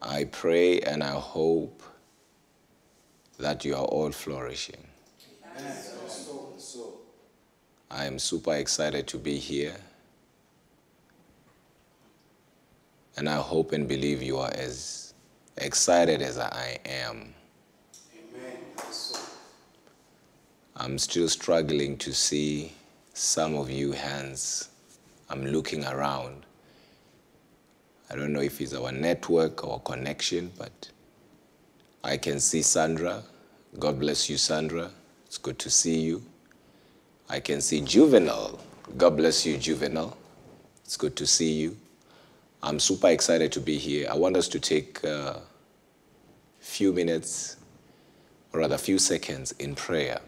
I pray and I hope that you are all flourishing. I am super excited to be here. And I hope and believe you are as excited as I am. I'm still struggling to see some of you hands. I'm looking around. I don't know if it's our network or connection, but I can see Sandra. God bless you, Sandra. It's good to see you. I can see Juvenile. God bless you, Juvenile. It's good to see you. I'm super excited to be here. I want us to take a few minutes, or rather, a few seconds in prayer.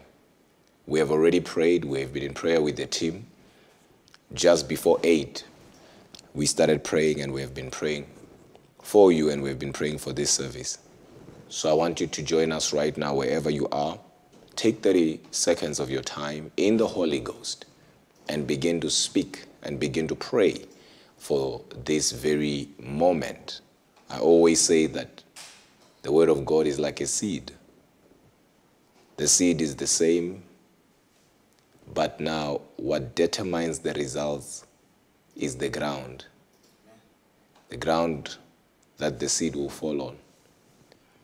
We have already prayed. We have been in prayer with the team. Just before 8, we started praying and we have been praying for you and we've been praying for this service. So I want you to join us right now, wherever you are. Take 30 seconds of your time in the Holy Ghost and begin to speak and begin to pray for this very moment. I always say that the Word of God is like a seed. The seed is the same but now, what determines the results is the ground. The ground that the seed will fall on.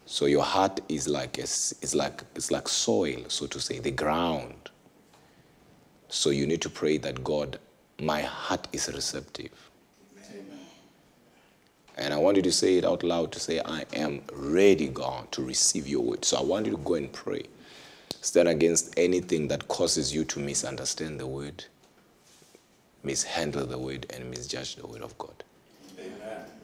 So your heart is like a, is like it's like soil, so to say, the ground. So you need to pray that God, my heart is receptive. And I want you to say it out loud to say, I am ready, God, to receive your word. So I want you to go and pray. Stand against anything that causes you to misunderstand the word, mishandle the word, and misjudge the word of God.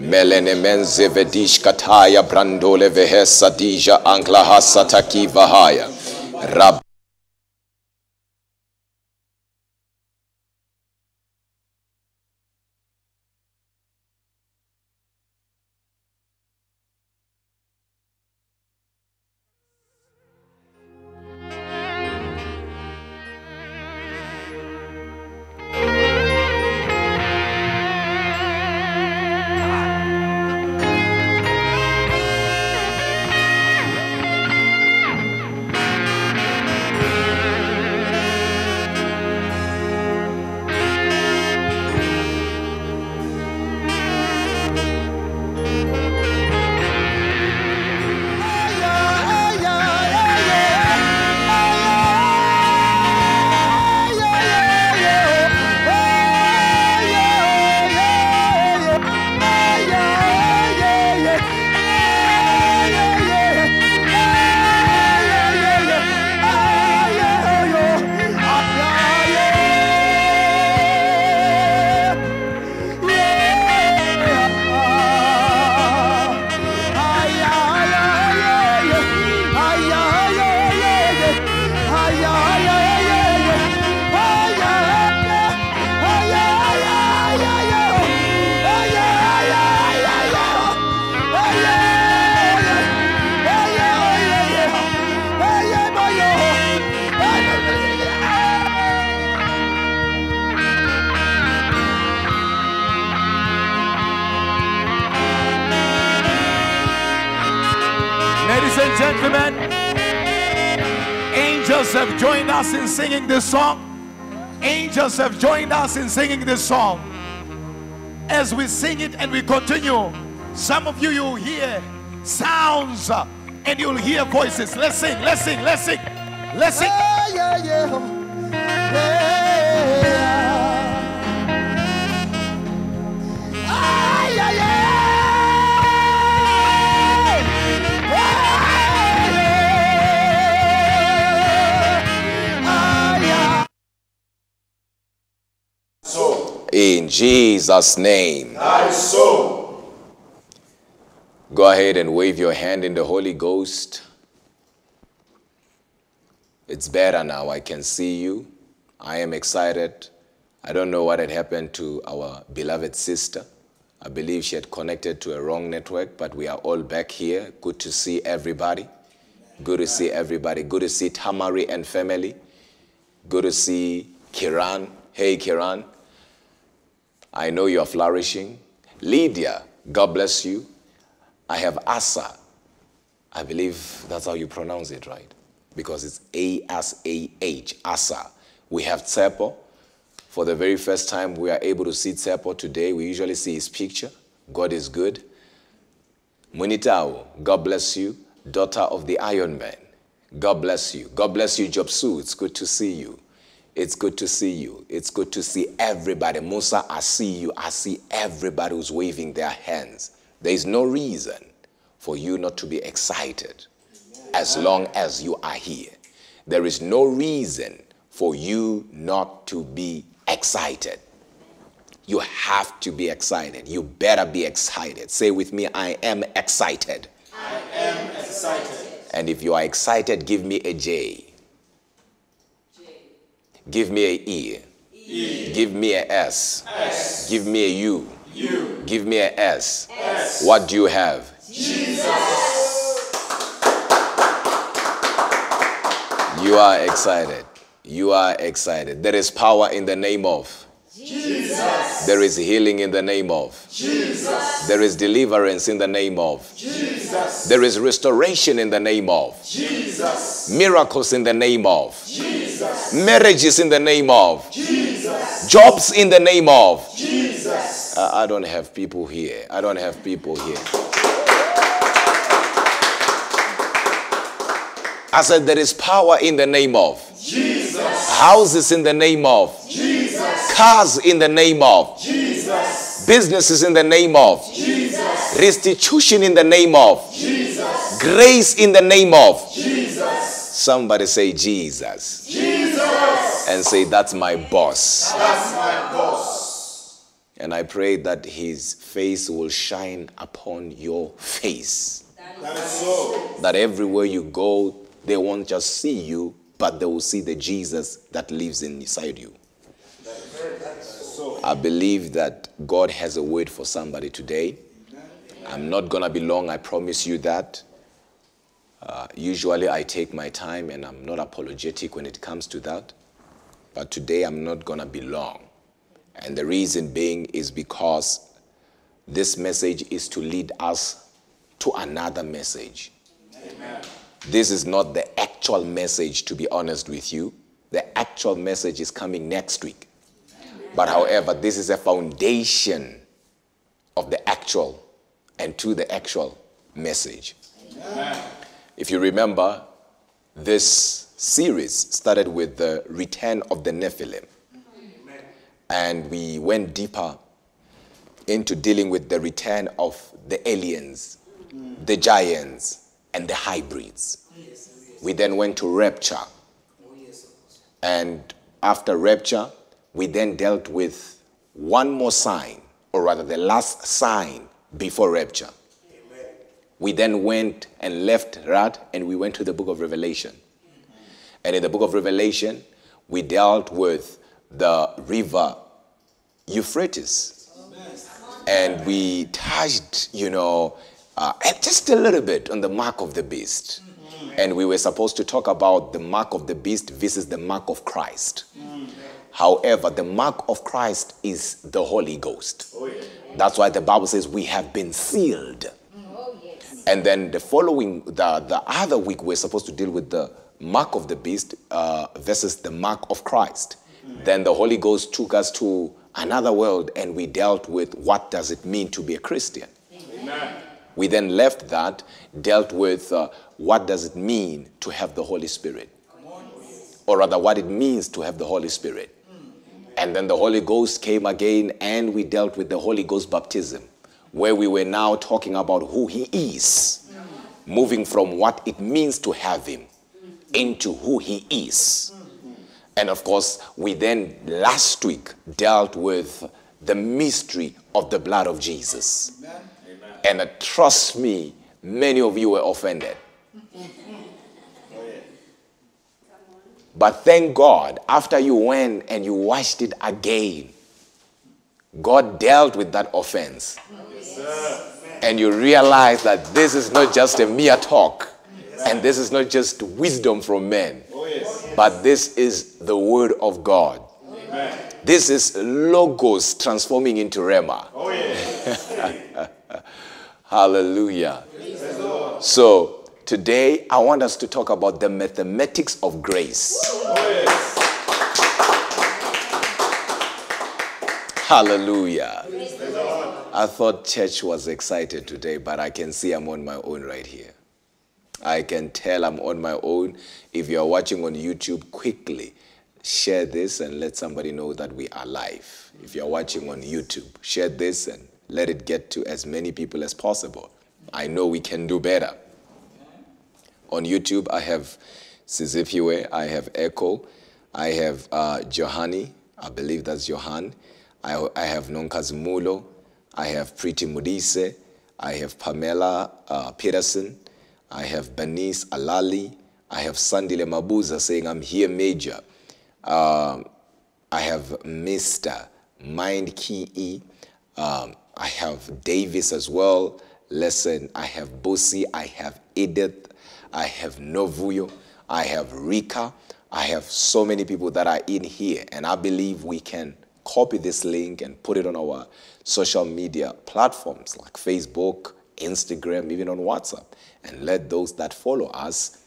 Melene menze vedish kataya brandole vehesa dija angla hasataki vahaya. Rab this song. Angels have joined us in singing this song. As we sing it and we continue, some of you you'll hear sounds uh, and you'll hear voices. Let's sing, let's sing, let's sing, let's sing. Yeah, yeah. yeah. Jesus' name. Thy soul. Go ahead and wave your hand in the Holy Ghost. It's better now. I can see you. I am excited. I don't know what had happened to our beloved sister. I believe she had connected to a wrong network, but we are all back here. Good to see everybody. Good to see everybody. Good to see Tamari and family. Good to see Kiran. Hey, Kiran. I know you are flourishing. Lydia, God bless you. I have Asa. I believe that's how you pronounce it, right? Because it's A S A H, Asa. We have Tsepo. For the very first time, we are able to see Tsepo today. We usually see his picture. God is good. Munitao, God bless you. Daughter of the Iron Man, God bless you. God bless you, Jobsu. It's good to see you. It's good to see you. It's good to see everybody. Musa, I see you. I see everybody who's waving their hands. There is no reason for you not to be excited as long as you are here. There is no reason for you not to be excited. You have to be excited. You better be excited. Say with me, I am excited. I am excited. And if you are excited, give me a J. Give me a E. E. Give me a S. S. Give me a U. U. Give me a S. S. What do you have? Jesus. You are excited. You are excited. There is power in the name of. Jesus. There is healing in the name of. Jesus. There is deliverance in the name of. Jesus. There is restoration in the name of. Jesus. Miracles in the name of. Jesus. Marriages in the name of. Jesus. Jobs in the name of. Jesus. I I don't have people here. I don't have people here. I said there is power in the name of. Jesus. Houses in the name of. Jesus. Cars in the name of. Jesus. Businesses in the name of. Jesus. Restitution in the name of. Jesus. Grace in the name of. Jesus. Somebody say Jesus. Jesus. And say, That's my boss. That's my boss. And I pray that his face will shine upon your face. That is so. That everywhere you go, they won't just see you, but they will see the Jesus that lives inside you. I believe that God has a word for somebody today. I'm not going to be long, I promise you that. Uh, usually I take my time and I'm not apologetic when it comes to that. But today I'm not going to be long. And the reason being is because this message is to lead us to another message. Amen. This is not the actual message, to be honest with you. The actual message is coming next week. But however, this is a foundation of the actual and to the actual message. Amen. If you remember, this series started with the return of the Nephilim. And we went deeper into dealing with the return of the aliens, the giants, and the hybrids. We then went to rapture. And after rapture, we then dealt with one more sign, or rather, the last sign before rapture. We then went and left that and we went to the book of Revelation. And in the book of Revelation, we dealt with the river Euphrates. And we touched, you know, uh, just a little bit on the mark of the beast. And we were supposed to talk about the mark of the beast versus the mark of Christ. However, the mark of Christ is the Holy Ghost. That's why the Bible says we have been sealed. And then the following, the, the other week, we're supposed to deal with the mark of the beast uh, versus the mark of Christ. Then the Holy Ghost took us to another world and we dealt with what does it mean to be a Christian. We then left that, dealt with uh, what does it mean to have the Holy Spirit. Or rather, what it means to have the Holy Spirit. And then the Holy Ghost came again and we dealt with the Holy Ghost baptism, where we were now talking about who He is, moving from what it means to have Him into who He is. And of course, we then last week dealt with the mystery of the blood of Jesus. And uh, trust me, many of you were offended. But thank God, after you went and you watched it again, God dealt with that offense. And you realize that this is not just a mere talk, and this is not just wisdom from men, oh, but this is the word of God. This is logos transforming into rhema. Oh, Hallelujah. So today I want us to talk about the mathematics of grace. Oh, Hallelujah. I thought church was excited today, but I can see I'm on my own right here. I can tell I'm on my own. If you are watching on YouTube, quickly share this and let somebody know that we are live. If you're watching on YouTube, share this and let it get to as many people as possible. I know we can do better. On YouTube, I have Sizipiwe, I have Echo, I have uh, I believe that's Johan, I, I have Nonkazimulo, I have Pretty Mudise, I have Pamela uh, Peterson, I have Bernice Alali, I have Sandile Mabuza saying, I'm here, Major. Um, I have Mr. Mind Key. Um, I have Davis as well. Listen, I have Busi. I have Edith. I have Novuyo. I have Rika. I have so many people that are in here. And I believe we can copy this link and put it on our social media platforms like Facebook, Instagram, even on WhatsApp. And let those that follow us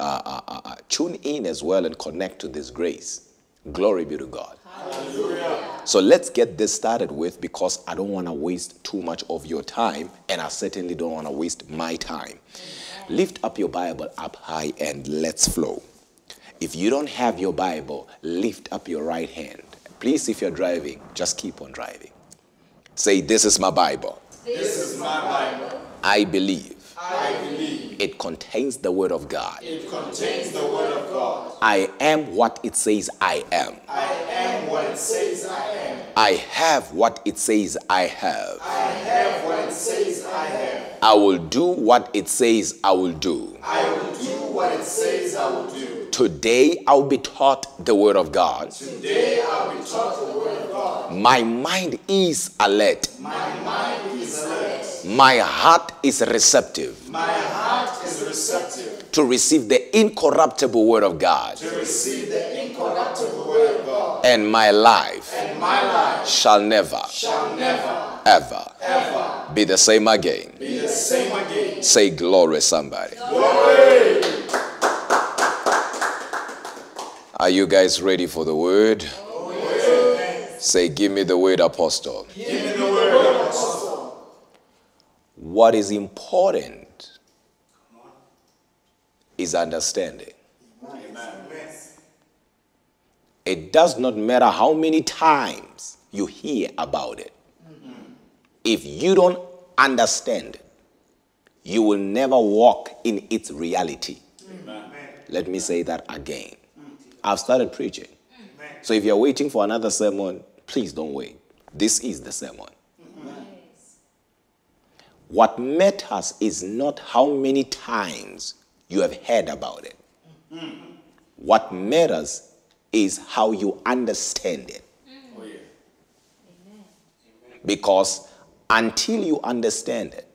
uh, uh, uh, uh, tune in as well and connect to this grace. Glory be to God. Hallelujah. So let's get this started with because I don't want to waste too much of your time and I certainly don't want to waste my time. Lift up your Bible up high and let's flow. If you don't have your Bible, lift up your right hand. Please, if you're driving, just keep on driving. Say, This is my Bible. This is my Bible. I believe I believe it contains the Word of God. it contains the Word of God. I am what it says I am. I am what it says I am. I have what it says I have. I have what it says I have. I will do what it says I will do. I will do what it says I will do. Today I'll be taught the Word of God. Today I'll be taught the Word of God. My mind is alert. My mind is alert. My heart is receptive My heart is receptive to receive the incorruptible Word of God. to receive the incorruptible Word of God. And my life And my life shall never, shall never, ever ever be the same again. be the same again. Say glory, somebody. Glory! Are you guys ready for the word? Oh, Say, give me the word, apostle. Give me the Word, Apostle. What is important is understanding. It does not matter how many times you hear about it. If you don't understand you will never walk in its reality. Let me say that again. I've started preaching. So if you're waiting for another sermon, please don't wait. This is the sermon. What matters is not how many times you have heard about it. What matters is how you understand it. Because until you understand it,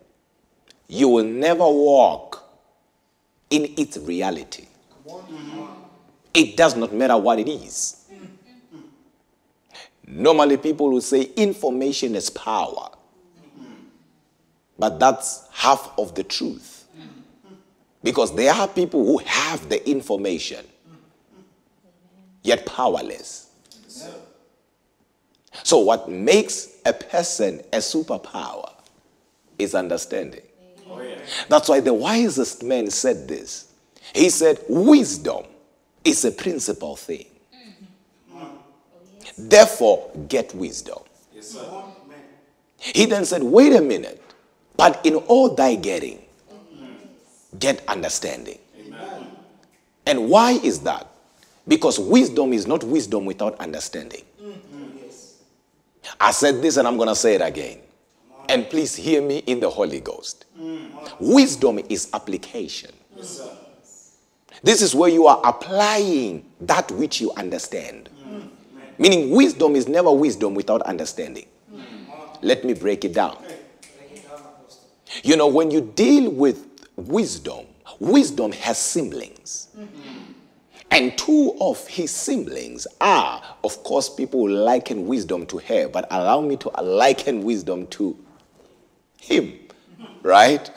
you will never walk in its reality. It does not matter what it is. Normally, people will say information is power. But that's half of the truth. Because there are people who have the information, yet powerless. So, what makes a person a superpower is understanding. That's why the wisest man said this. He said, Wisdom is a principal thing. Therefore, get wisdom. He then said, Wait a minute, but in all thy getting, get understanding. And why is that? Because wisdom is not wisdom without understanding. I said this and I'm going to say it again. And please hear me in the Holy Ghost. Wisdom is application. This is where you are applying that which you understand. Meaning, wisdom is never wisdom without understanding. Let me break it down. You know, when you deal with wisdom, wisdom has siblings. Mm-hmm. And two of his siblings are, of course, people will liken wisdom to her, but allow me to liken wisdom to him. Mm-hmm. Right?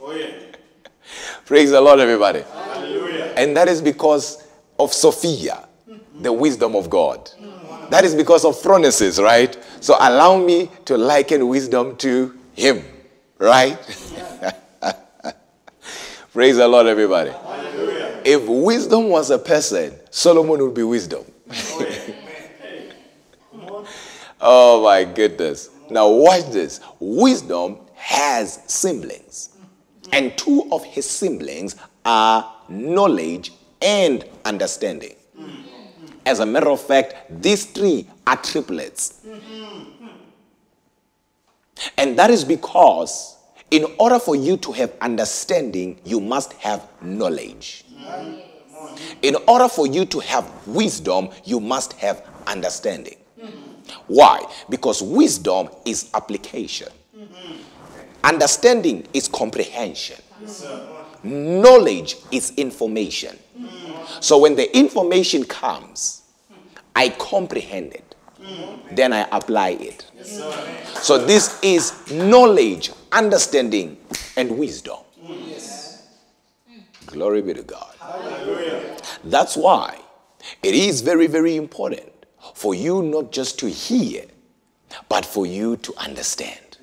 Oh, yeah. Praise the Lord, everybody. Hallelujah. And that is because of Sophia, mm-hmm. the wisdom of God. That is because of Phronesis, right? So allow me to liken wisdom to him, right? Praise the Lord, everybody. If wisdom was a person, Solomon would be wisdom. oh my goodness. Now, watch this. Wisdom has siblings, and two of his siblings are knowledge and understanding. As a matter of fact, these three are triplets. And that is because, in order for you to have understanding, you must have knowledge. In order for you to have wisdom, you must have understanding. Why? Because wisdom is application, understanding is comprehension, knowledge is information. So when the information comes, I comprehend it, then I apply it. So this is knowledge, understanding, and wisdom. Glory be to God. That's why it is very, very important for you not just to hear, but for you to understand.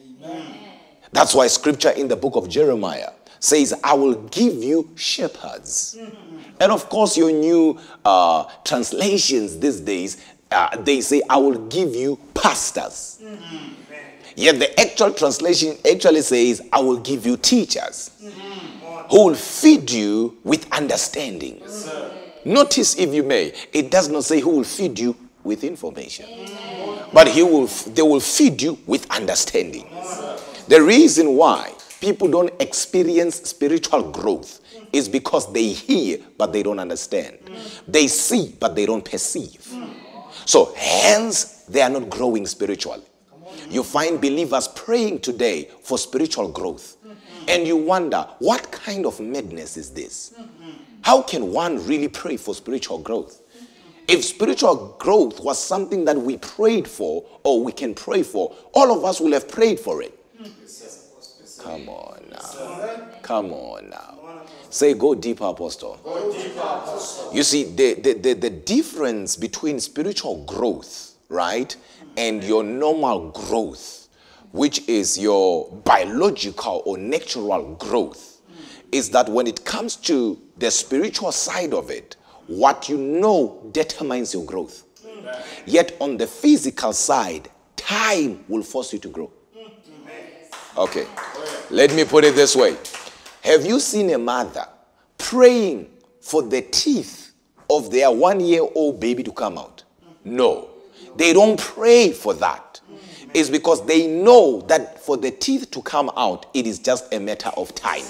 That's why scripture in the book of Jeremiah says, I will give you shepherds. And of course, your new uh, translations these days, uh, they say, I will give you pastors. Mm-hmm. Yet the actual translation actually says, I will give you teachers who will feed you with understanding. Notice, if you may, it does not say who will feed you with information, mm-hmm. but he will, they will feed you with understanding. The reason why people don't experience spiritual growth is because they hear but they don't understand. Mm. They see but they don't perceive. Mm. So, hence, they are not growing spiritually. You find believers praying today for spiritual growth, and you wonder, what kind of madness is this? How can one really pray for spiritual growth? If spiritual growth was something that we prayed for or we can pray for, all of us will have prayed for it. Come on now. Come on now. Say, go deeper, Apostle. You see, the, the, the, the difference between spiritual growth, right, and your normal growth, which is your biological or natural growth, is that when it comes to the spiritual side of it, what you know determines your growth. Yet on the physical side, time will force you to grow. Mm. Okay, let me put it this way Have you seen a mother praying for the teeth of their one year old baby to come out? No, they don't pray for that. It's because they know that for the teeth to come out, it is just a matter of time.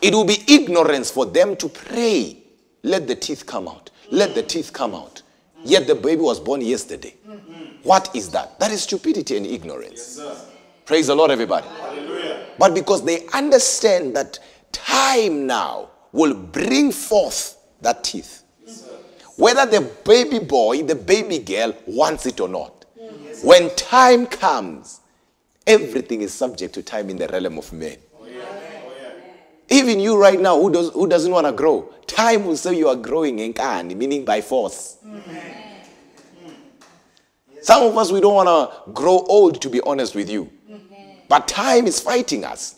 It will be ignorance for them to pray. Let the teeth come out. Let the teeth come out. Yet the baby was born yesterday. What is that? That is stupidity and ignorance. Praise the Lord, everybody. But because they understand that time now will bring forth that teeth. Whether the baby boy, the baby girl wants it or not. When time comes, everything is subject to time in the realm of men. Even you right now who, does, who doesn't want to grow, time will say you are growing in kind, meaning by force. Some of us, we don't want to grow old, to be honest with you. But time is fighting us.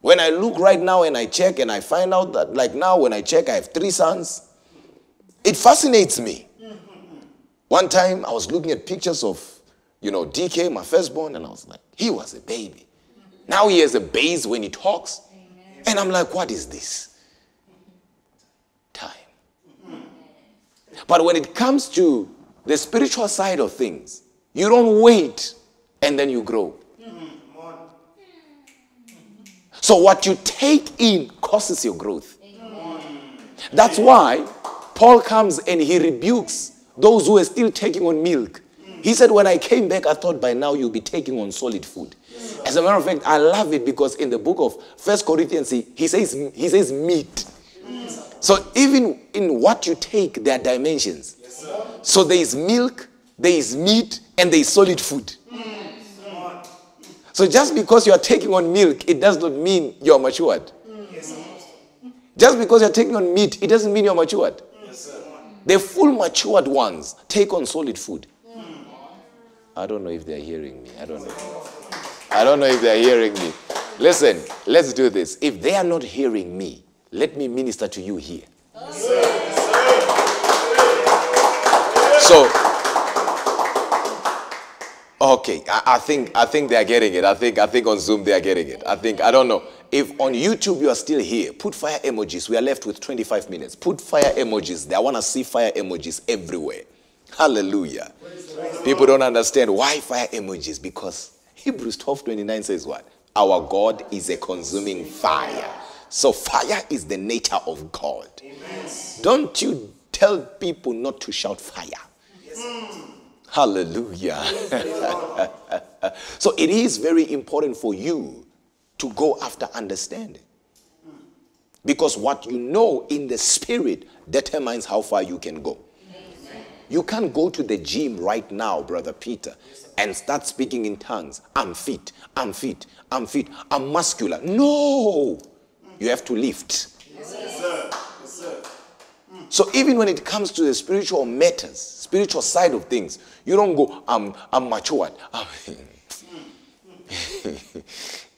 When I look right now and I check and I find out that, like now, when I check, I have three sons, it fascinates me. One time I was looking at pictures of, you know, DK, my firstborn, and I was like, he was a baby. Now he has a bass when he talks. And I'm like, what is this? Time. But when it comes to the spiritual side of things, You don't wait and then you grow. So, what you take in causes your growth. That's why Paul comes and he rebukes those who are still taking on milk. He said, When I came back, I thought by now you'll be taking on solid food. As a matter of fact, I love it because in the book of First Corinthians, he, he says he says meat. So even in what you take, there are dimensions. So there is milk, there is meat, and there is solid food. So just because you are taking on milk, it does not mean you're matured. Yes, Just because you're taking on meat, it doesn't mean you're matured. Yes, The full matured ones take on solid food. I don't know if they're hearing me. I don't know. I don't know if they're hearing me. Listen, let's do this. If they are not hearing me, let me minister to you here. Yes. So, okay, I, I, think I think they are getting it. I think I think on Zoom they are getting it. I think I don't know if on YouTube you are still here. Put fire emojis. We are left with 25 minutes. Put fire emojis. I want to see fire emojis everywhere. Hallelujah. People don't understand why fire emojis because Hebrews 12 29 says what? Our God is a consuming fire. So fire is the nature of God. Amen. Don't you tell people not to shout fire. Yes. Mm. Hallelujah. so it is very important for you to go after understanding. Because what you know in the spirit determines how far you can go. You can't go to the gym right now, Brother Peter, and start speaking in tongues. I'm fit, I'm fit, I'm fit, I'm muscular. No! You have to lift. Yes. So even when it comes to the spiritual matters, spiritual side of things, you don't go, I'm, I'm matured.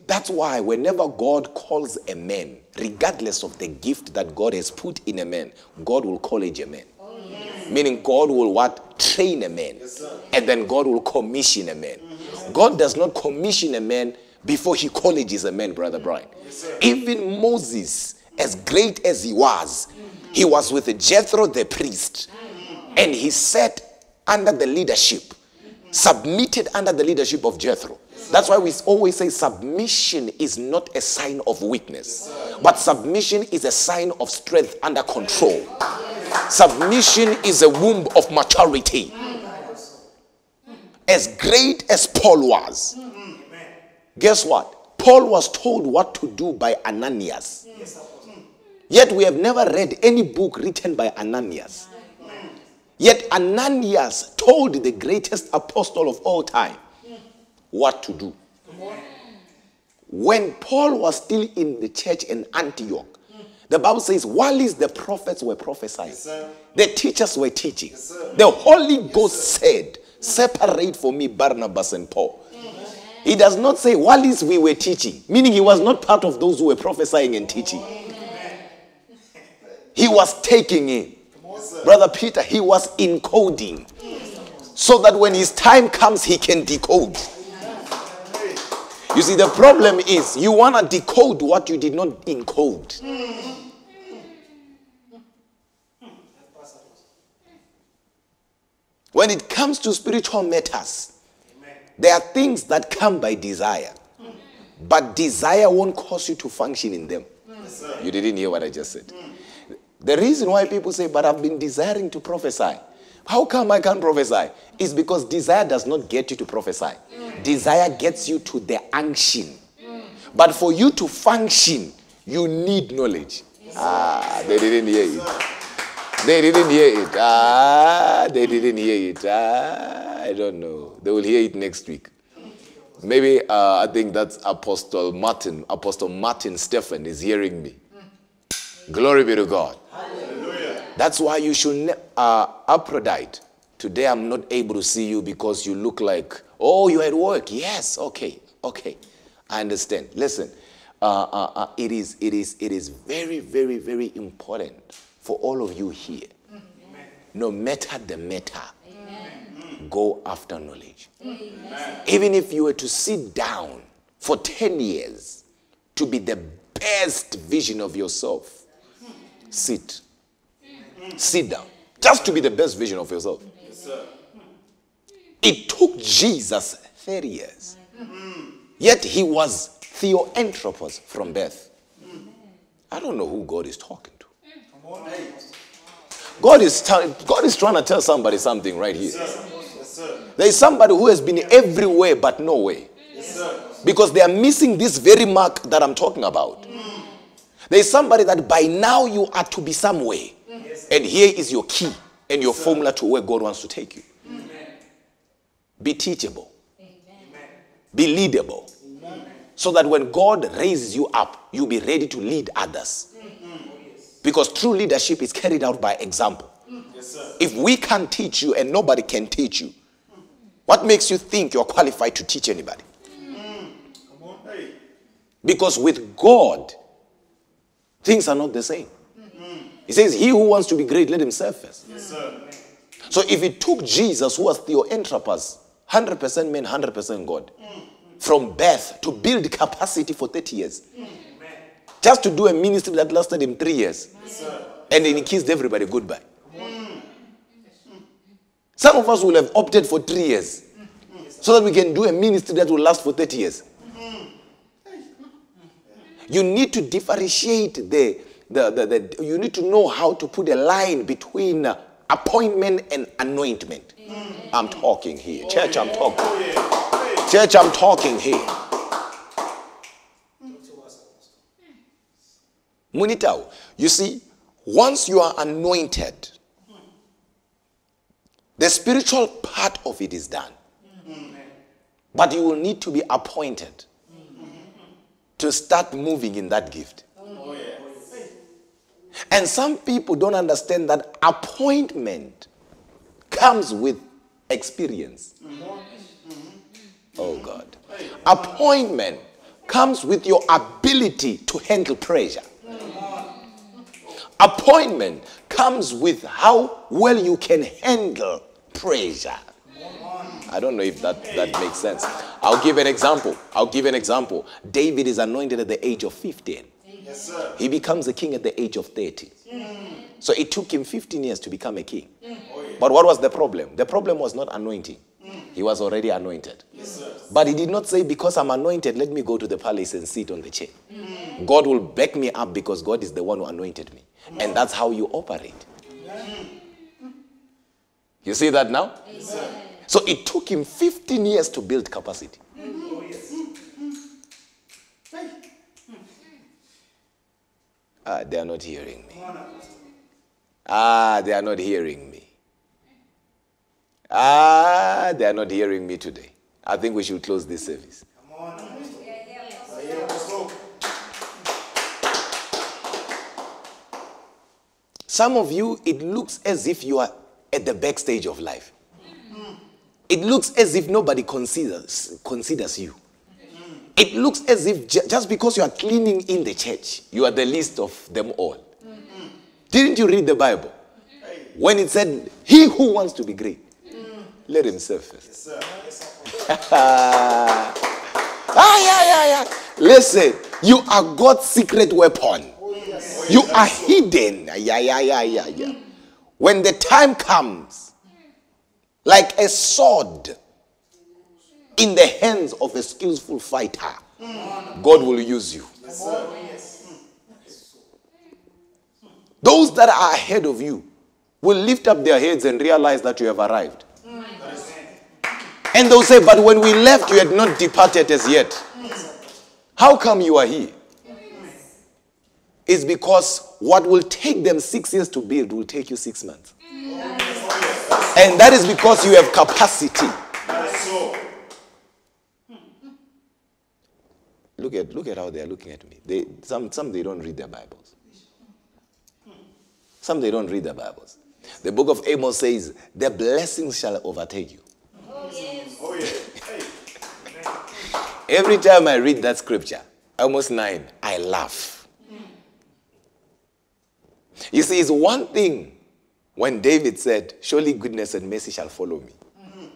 That's why whenever God calls a man, regardless of the gift that God has put in a man, God will college a man. Oh, yes. Meaning God will what? Train a man. Yes, and then God will commission a man. Mm-hmm. God does not commission a man before he colleges a man, Brother Brian. Yes, Even Moses, as great as he was, he was with Jethro the priest. And he sat under the leadership, submitted under the leadership of Jethro. That's why we always say submission is not a sign of weakness, but submission is a sign of strength under control. Submission is a womb of maturity. As great as Paul was, guess what? Paul was told what to do by Ananias. Yet we have never read any book written by Ananias. Yet Ananias told the greatest apostle of all time what to do. When Paul was still in the church in Antioch, the Bible says, while the prophets were prophesying, yes, the teachers were teaching. Yes, the Holy Ghost yes, said, Separate for me Barnabas and Paul. He does not say, while we were teaching, meaning he was not part of those who were prophesying and teaching. He was taking in. Brother Peter, he was encoding. So that when his time comes, he can decode. You see, the problem is you want to decode what you did not encode. When it comes to spiritual matters, there are things that come by desire, but desire won't cause you to function in them. You didn't hear what I just said. The reason why people say, but I've been desiring to prophesy. How come I can't prophesy? Is because desire does not get you to prophesy. Mm. Desire gets you to the unction. Mm. But for you to function, you need knowledge. Ah, they didn't hear it. They didn't hear it. Ah, they didn't hear it. Ah, I don't know. They will hear it next week. Maybe uh, I think that's Apostle Martin. Apostle Martin Stephen is hearing me. Glory be to God. That's why you should, uh, Aphrodite, today I'm not able to see you because you look like, oh, you're at work. Yes, okay, okay. I understand. Listen, uh, uh, uh, it, is, it, is, it is very, very, very important for all of you here. Amen. No matter the matter, Amen. go after knowledge. Amen. Even if you were to sit down for 10 years to be the best vision of yourself, Sit. Sit down. Just to be the best vision of yourself. Yes, It took Jesus 30 years. Yet he was theoanthropos from birth. I don't know who God is talking to. God is, God is trying to tell somebody something right here. There is somebody who has been everywhere but nowhere. Because they are missing this very mark that I'm talking about. There is somebody that by now you are to be somewhere. And here is your key and your formula to where God wants to take you. Be teachable. Be leadable. So that when God raises you up, you'll be ready to lead others. Because true leadership is carried out by example. If we can't teach you and nobody can teach you, what makes you think you're qualified to teach anybody? Hey. Because with God, things are not the same. He says, He who wants to be great, let himself first. Yes, sir. So if it took Jesus, who was Theoanthropos, 100% man, 100% God, mm, mm. from birth to build capacity for 30 years, mm. just to do a ministry that lasted him three years, and then he kissed everybody goodbye. Some of us will have opted for three years so that we can do a ministry that will last for 30 years. You need to differentiate the, the, the, the you need to know how to put a line between uh, appointment and anointment. I'm talking here. Church, I'm talking. Church, I'm talking here. Munitao, you see, once you are anointed, the spiritual part of it is done. But you will need to be appointed to start moving in that gift. And some people don't understand that appointment comes with experience. Oh God. Appointment comes with your ability to handle pressure. Appointment comes with how well you can handle pressure. I don't know if that, that makes sense. I'll give an example. I'll give an example. David is anointed at the age of 15. Yes, sir. He becomes a king at the age of 30. Mm. So it took him 15 years to become a king. Mm. Oh, but what was the problem? The problem was not anointing. Mm. He was already anointed. But he did not say, Because I'm anointed, let me go to the palace and sit on the chair. God will back me up because God is the one who anointed me. And that's how you operate. You see that now? So it took him 15 years to build capacity. Ah, they are not hearing me. Ah, they are not hearing me. Ah, they are not hearing me today. I think we should close this service. Some of you, it looks as if you are at the backstage of life. It looks as if nobody considers, considers you. It looks as if ju- just because you are cleaning in the church, you are the least of them all. Didn't you read the Bible? When it said, He who wants to be great, let himself first. ah, yeah, yeah, yeah. Listen, you are God's secret weapon. You are hidden. Yeah, yeah, yeah, yeah, yeah. When the time comes, like a sword in the hands of a skillful fighter, God will use you. Those that are ahead of you will lift up their heads and realize that you have arrived. And they'll say, But when we left, you had not departed as yet. How come you are here? It's because what will take them six years to build will take you six months. And that is because you have capacity. That's so. Look at, look at how they are looking at me. They, some, some they don't read their Bibles. Some they don't read their Bibles. The book of Amos says, The blessings shall overtake you. Oh, oh yeah. Hey. Every time I read that scripture, Amos 9, I laugh. You see, it's one thing when David said, Surely goodness and mercy shall follow me. Mm-hmm.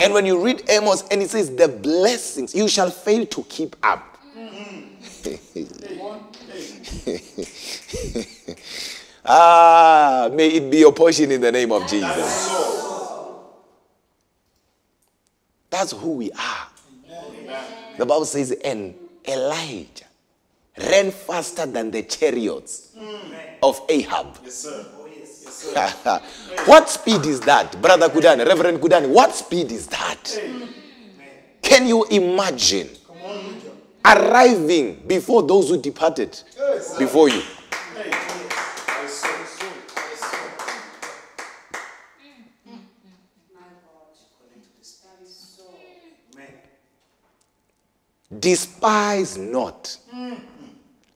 And when you read Amos and it says, The blessings, you shall fail to keep up. ah, may it be your portion in the name of Jesus. That's who we are. The Bible says, and Elijah ran faster than the chariots of Ahab. Yes, sir. what speed is that, Brother Kudani, Reverend Kudani? What speed is that? Can you imagine arriving before those who departed before you? Hey. I saw. I saw. Despise not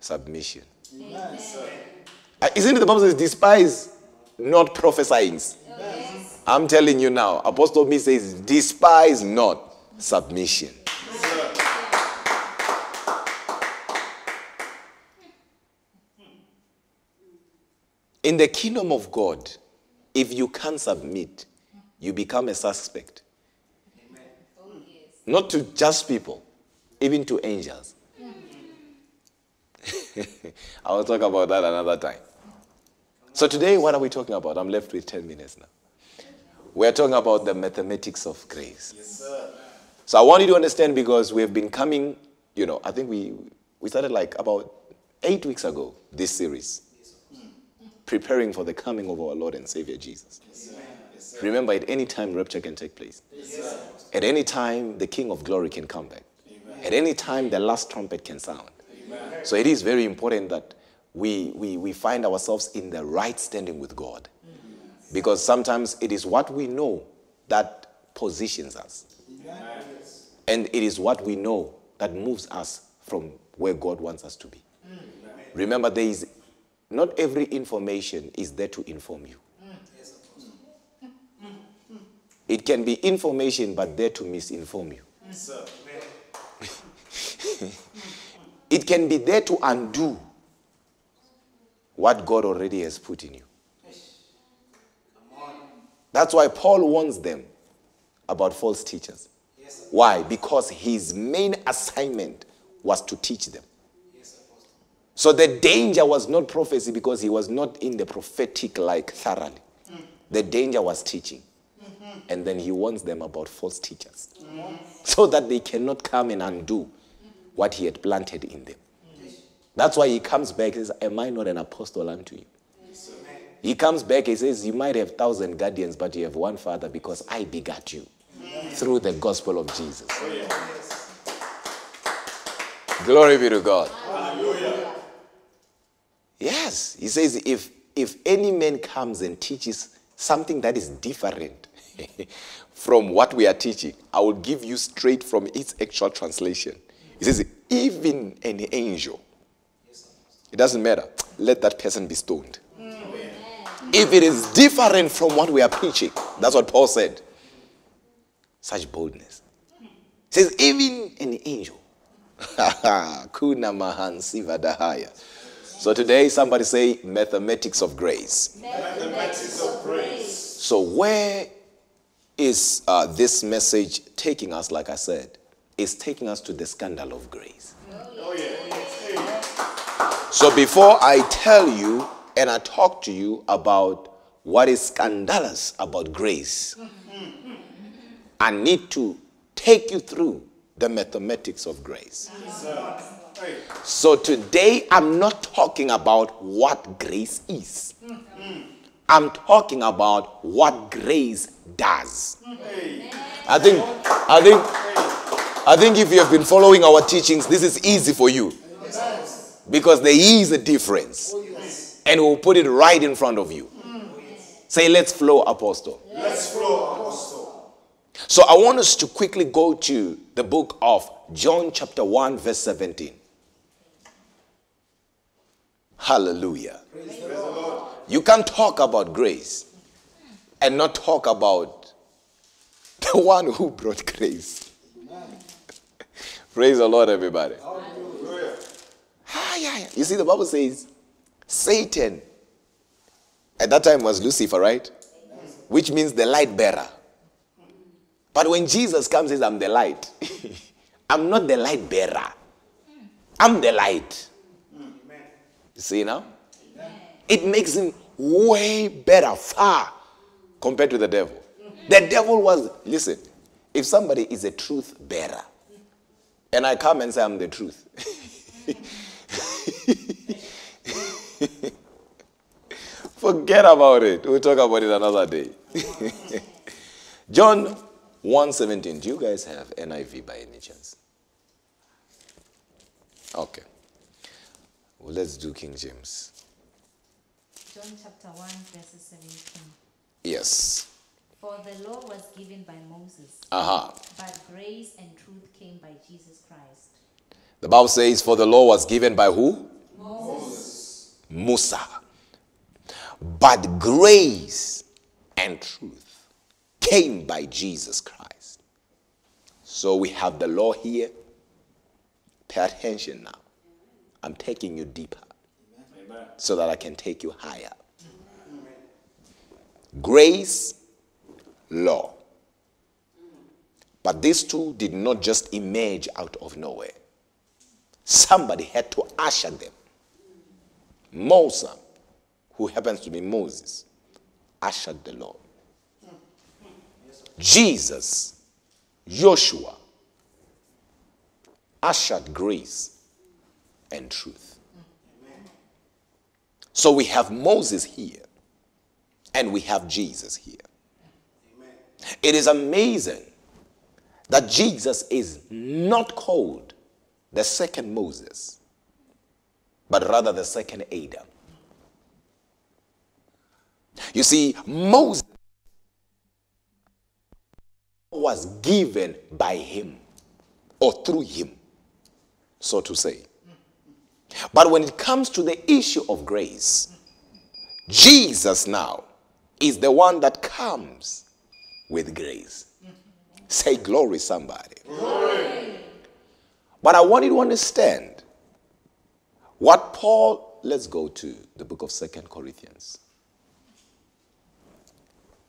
submission. Uh, Isn't it the Bible says, despise not prophesying? I'm telling you now, Apostle me says, despise not submission. In the kingdom of God, if you can't submit, you become a suspect. Not to just people, even to angels. I will talk about that another time. So today, what are we talking about? I'm left with 10 minutes now. We're talking about the mathematics of grace. Yes, sir. So I want you to understand because we've been coming, you know, I think we, we started like about eight weeks ago, this series, preparing for the coming of our Lord and Savior Jesus. Remember, at any time, rapture can take place. At any time, the King of glory can come back. Amen. At any time, the last trumpet can sound. Amen. So it is very important that we, we, we find ourselves in the right standing with God. Because sometimes it is what we know that positions us. And it is what we know that moves us from where God wants us to be. Remember, there is not every information is there to inform you. It can be information, but there to misinform you. It can be there to undo what God already has put in you. That's why Paul warns them about false teachers. Why? Because his main assignment was to teach them. So the danger was not prophecy because he was not in the prophetic like thoroughly. The danger was teaching. And then he warns them about false teachers so that they cannot come and undo what he had planted in them. That's why he comes back and says, Am I not an apostle unto you? He comes back, he says, You might have thousand guardians, but you have one father because I begat you through the gospel of Jesus. Glory be to God. Yes, he says, if, if any man comes and teaches something that is different from what we are teaching, I will give you straight from its actual translation. He says, even an angel, it doesn't matter, let that person be stoned. If it is different from what we are preaching, that's what Paul said. Such boldness. He says, even an angel. Kuna mahansi vadahaya. So today, somebody say mathematics of grace. Mathematics of grace. So, where is uh, this message taking us? Like I said, it's taking us to the scandal of grace. Oh, yeah. So, before I tell you and I talk to you about what is scandalous about grace, I need to take you through the mathematics of grace. Sir. So today I'm not talking about what grace is. I'm talking about what grace does. I think I think I think if you have been following our teachings, this is easy for you. Because there is a difference. And we'll put it right in front of you. Say, let's flow, apostle. Let's flow, apostle. So I want us to quickly go to the book of John, chapter 1, verse 17. Hallelujah. You can't talk about grace and not talk about the one who brought grace. Praise the Lord, everybody. Hallelujah. Ah, yeah, yeah. You see, the Bible says Satan at that time was Lucifer, right? Which means the light bearer. But when Jesus comes, says, I'm the light. I'm not the light bearer. I'm the light. You see now? It makes him way better, far compared to the devil. The devil was, listen, If somebody is a truth bearer, and I come and say I'm the truth, forget about it. We'll talk about it another day. John 1:17. Do you guys have NIV by any chance? Okay. Well, let's do King James. John chapter 1, verses 17. Yes. For the law was given by Moses, Uh-huh. but grace and truth came by Jesus Christ. The Bible says, For the law was given by who? Moses. Musa. But grace and truth came by Jesus Christ. So we have the law here. Pay attention now. I'm taking you deeper so that I can take you higher. Grace, law. But these two did not just emerge out of nowhere. Somebody had to usher them. Moses, who happens to be Moses, ushered the law. Jesus, Joshua, ushered grace and truth. So we have Moses here and we have Jesus here. It is amazing that Jesus is not called the second Moses, but rather the second Adam. You see, Moses was given by him or through him, so to say. But when it comes to the issue of grace, Jesus now is the one that comes with grace. Say glory, somebody. But I want you to understand what Paul, let's go to the book of Second Corinthians.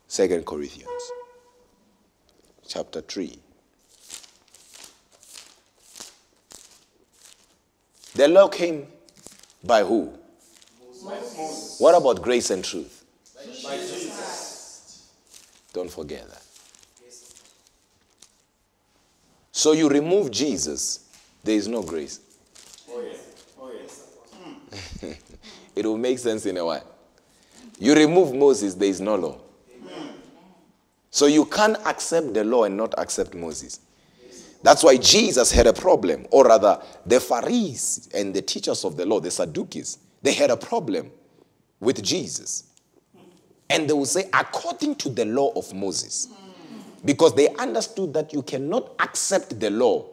Second Corinthians, chapter 3. The law came by who? Moses. What about grace and truth? By Jesus. Don't forget that. So you remove Jesus, there is no grace. Oh, yes. Oh, yes. it will make sense in a while. You remove Moses, there is no law. So you can't accept the law and not accept Moses. That's why Jesus had a problem, or rather, the Pharisees and the teachers of the law, the Sadducees, they had a problem with Jesus. And they will say, according to the law of Moses, because they understood that you cannot accept the law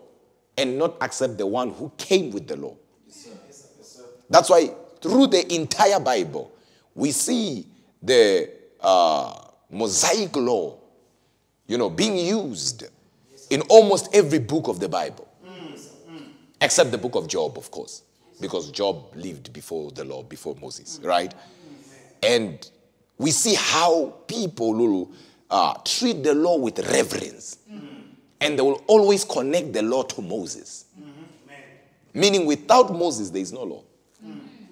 and not accept the one who came with the law. That's why through the entire Bible, we see the uh, Mosaic law, you know, being used in almost every book of the Bible, except the book of Job, of course, because Job lived before the law, before Moses, right? And we see how people will uh, treat the law with reverence, and they will always connect the law to Moses. Meaning, without Moses, there is no law.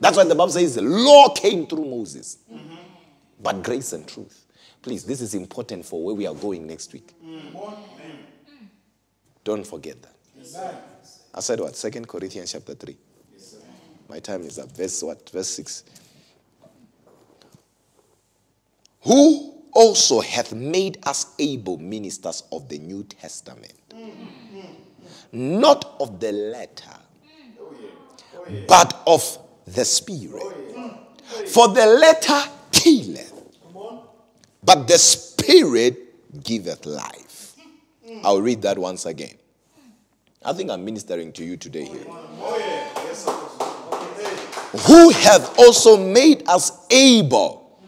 That's why the Bible says the law came through Moses, but grace and truth. Please, this is important for where we are going next week. Don't forget that. I said what? Second Corinthians chapter 3. My time is up. Verse what? Verse 6. Who also hath made us able ministers of the New Testament, not of the letter, but of the Spirit. For the letter killeth, but the Spirit giveth life. I'll read that once again. I think I'm ministering to you today here. Who hath also made us able.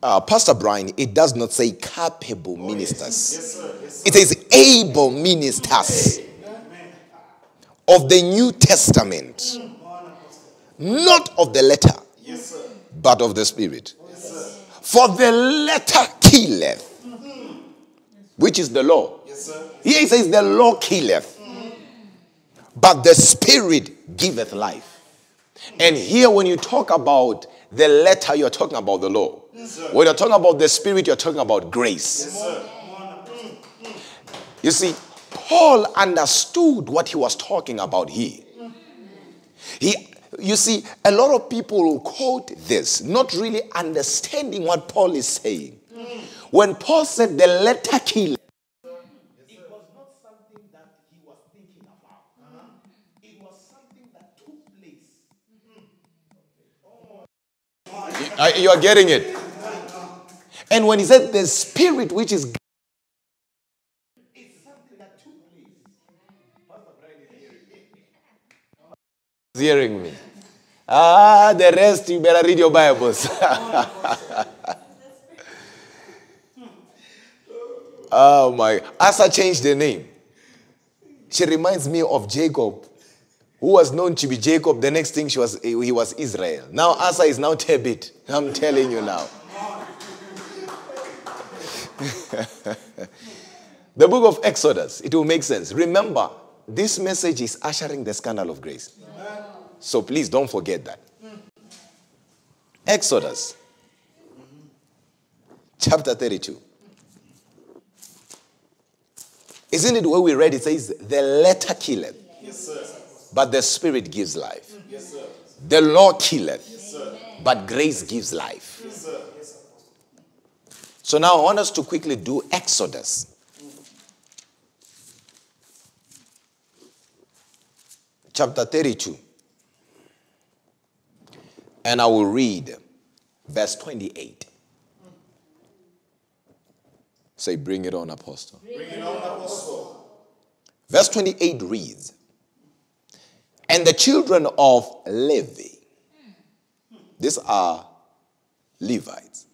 Uh, Pastor Brian, it does not say capable ministers. It says able ministers of the New Testament, not of the letter, but of the Spirit. For the letter killeth, which is the law. Yes, Here it says the law killeth, but the Spirit giveth life. And here, when you talk about the letter, you're talking about the law. When you're talking about the Spirit, you're talking about grace. You see, Paul understood what he was talking about here. He, you see, a lot of people will quote this, not really understanding what Paul is saying. When Paul said the letter kill, It was not something that he was thinking about. It was something that took place. Uh, you are getting it. And when he said the spirit which is It's something that took place. Is hearing me. Ah, the rest you better read your Bibles. oh my. Asa changed the name. She reminds me of Jacob, who was known to be Jacob. The next thing she was, eh, he was Israel. Now Asa is now Tebit. I'm telling you now. the book of Exodus, it will make sense. Remember, this message is ushering the scandal of grace. So please don't forget that. Exodus chapter 32. Isn't it where we read it says, The letter killeth, Yes, sir. but the spirit gives life. Yes, sir. The law killeth, Yes, sir. but grace gives life. Yes, sir. So now I want us to quickly do Exodus. Chapter 32. And I will read verse 28. Say, bring it on, Apostle. Bring it on, Apostle. Verse 28 reads And the children of Levi, these are Levites,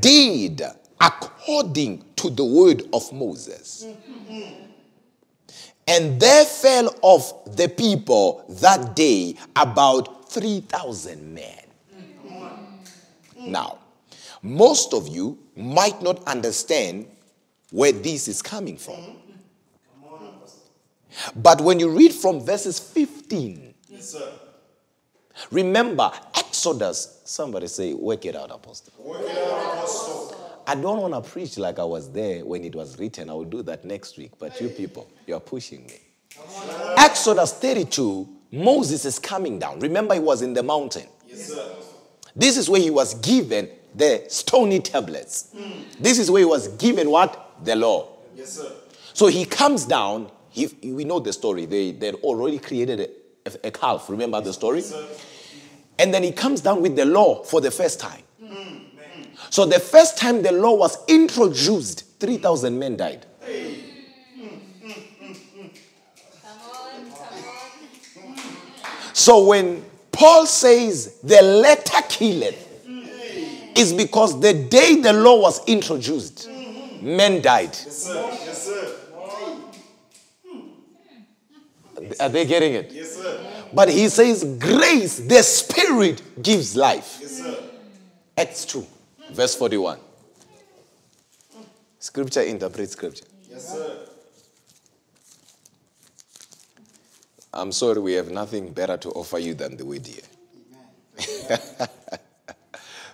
did according to the word of Moses. And there fell of the people that day about 3,000 men. Now, most of you might not understand where this is coming from. But when you read from verses 15, Yes, sir. remember Exodus, somebody say, work it out, Apostle. Work it out, Apostle. I don't want to preach like I was there when it was written. I will do that next week. But you people, you are pushing me. Exodus 32, Moses is coming down. Remember, he was in the mountain. Yes, sir. This is where he was given the stony tablets. This is where he was given what? The law. Yes, sir. So he comes down. He, we know the story. They they already created a, a calf. Remember the story? And then he comes down with the law for the first time. So the first time the law was introduced, 3,000 men died. So when Paul says the letter killeth, is because the day the law was introduced, men died. Yes, sir. Yes, sir. Are they getting it? Yes, sir. But he says, grace, the spirit gives life. Yes, sir. Acts 2, verse 41. Scripture interprets scripture. Yes, sir. I'm sorry, we have nothing better to offer you than the word here.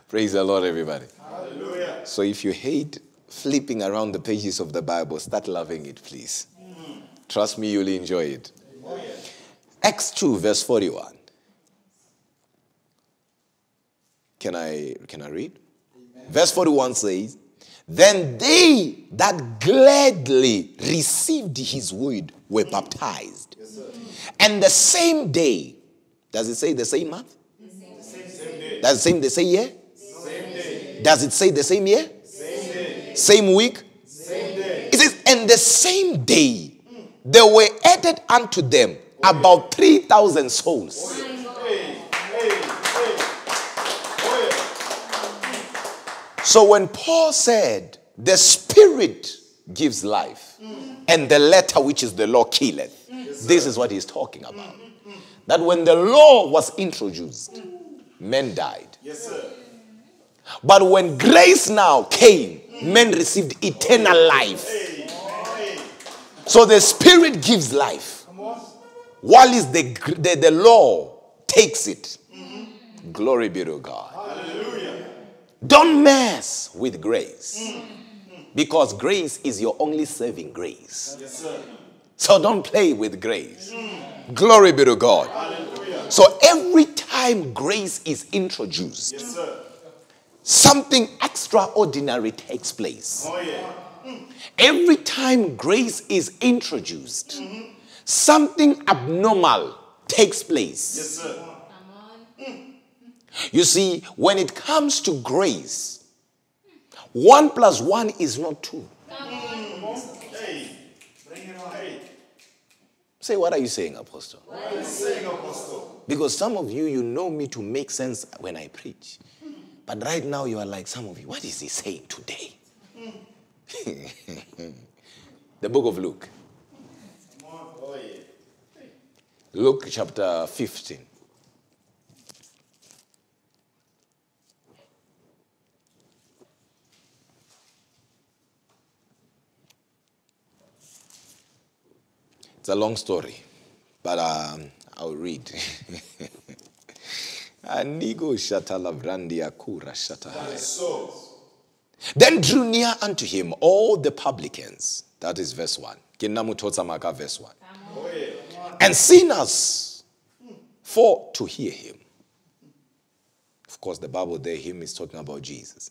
Praise the Lord, everybody. Hallelujah. So if you hate flipping around the pages of the Bible, start loving it, please. Trust me, you'll enjoy it. Acts 2, verse 41. Can I, can I read? Verse 41 says, Then they that gladly received his word were baptized. And the same day, does it say the same month? Does it say the same year? Does it say the same year? Same day. same week? Same day. It says, and the same day there were added unto them about 3,000 souls. So when Paul said, the Spirit gives life, and the letter, which is the law, killeth, this is what he's talking about. That when the law was introduced, men died. Yes, sir. But when grace now came, men received eternal life. So the Spirit gives life. While is the, the, the law takes it. Glory be to God. Don't mess with grace. Because grace is your only saving grace. Yes. So don't play with grace. Glory be to God. So every time grace is introduced, Yes, sir. Something extraordinary takes place. Oh, yeah. Every time grace is introduced, something abnormal takes place. Yes, sir. You see, when it comes to grace, one plus one is not two. Hey. Bring it on. Hey. Say, what are you saying, Apostle? Saying apostle. Because some of you, you know me to make sense when I preach. But right now, you are like, some of you, what is he saying today? the book of Luke. Luke chapter 15. It's a long story, but um, I'll read. Anigo shatala brandia kura shatahaya. Then drew near unto him all the publicans. That is verse 1. Kinamutotsamaka verse 1. Oh. And sinners for to hear him. Of course, the Bible there, him is talking about Jesus.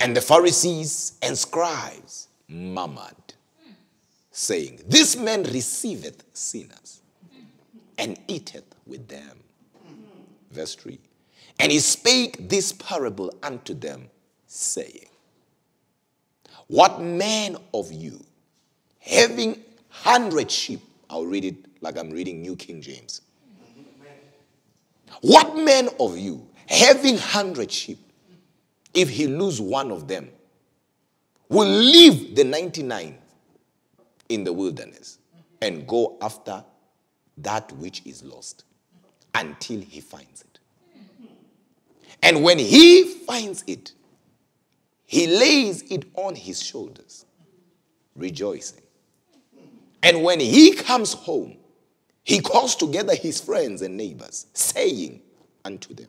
And the Pharisees and scribes murmured, saying, This man receiveth sinners and eateth with them. Verse 3. And he spake this parable unto them, saying, What man of you, having hundred sheep, I'll read it like I'm reading New King James. What man of you, having hundred sheep, if he lose one of them, will leave the 99 in the wilderness and go after that which is lost until he finds it. And when he finds it, he lays it on his shoulders, rejoicing. And when he comes home, he calls together his friends and neighbors, saying unto them,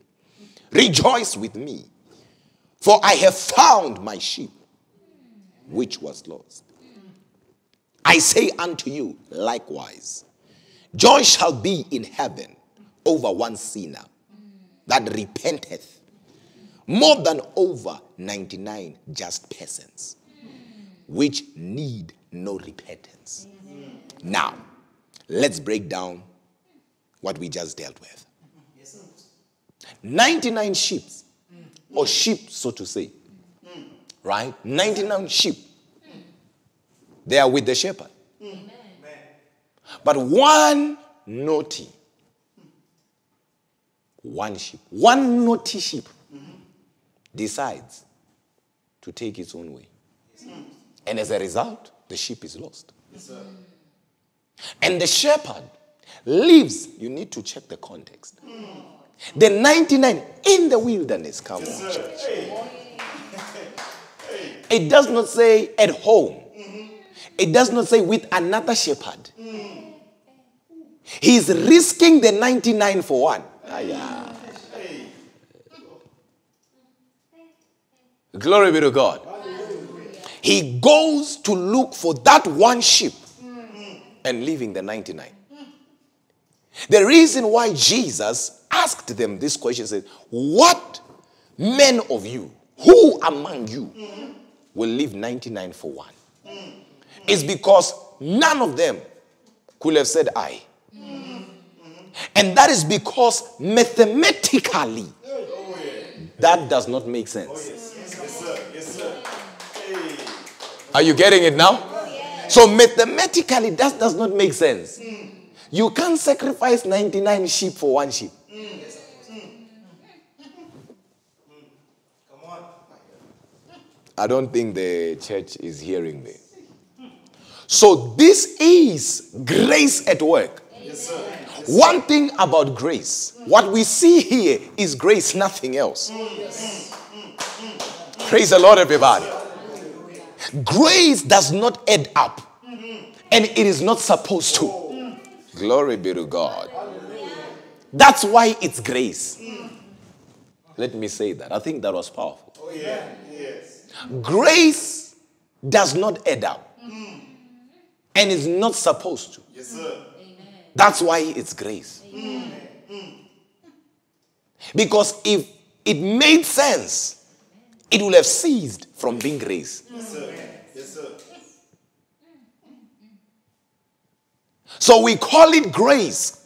Rejoice with me, for I have found my sheep, which was lost. I say unto you, likewise, joy shall be in heaven over one sinner that repenteth, more than over 99 just persons, which need no repentance. Now, let's break down what we just dealt with. 99 sheep, or sheep, so to say, right? 99 sheep. They are with the shepherd. But one naughty, one sheep, one naughty sheep decides to take its own way. And as a result, the sheep is lost. And the shepherd leaves. You need to check the context. The 99 in the wilderness. Come on, church. It does not say at home. It does not say with another shepherd. Mm-hmm. He's risking the 99 for one. Yeah. Glory be to God. He goes to look for that one sheep and leaving the 99. The reason why Jesus asked them this question says, What men of you, who among you will leave 99 for one? Is because none of them could have said I. And that is because mathematically, that does not make sense. Oh, yes, sir. Yes, sir. Hey. Are you getting it now? So mathematically, that does not make sense. Hmm. You can't sacrifice 99 sheep for one sheep. Hmm. Hmm. I don't think the church is hearing me. So this is grace at work. Yes, sir. One thing about grace, what we see here is grace, nothing else. Mm, mm, mm, Praise the Lord, everybody. Grace does not add up, mm-hmm. and it is not supposed to. Glory be to God. That's why it's grace. Let me say that. I think that was powerful. Oh, yeah. Yes. Grace does not add up. And is not supposed to. Yes, sir. That's why it's grace. Because if it made sense, it would have ceased from being grace. Yes, sir. Yes, sir. So we call it grace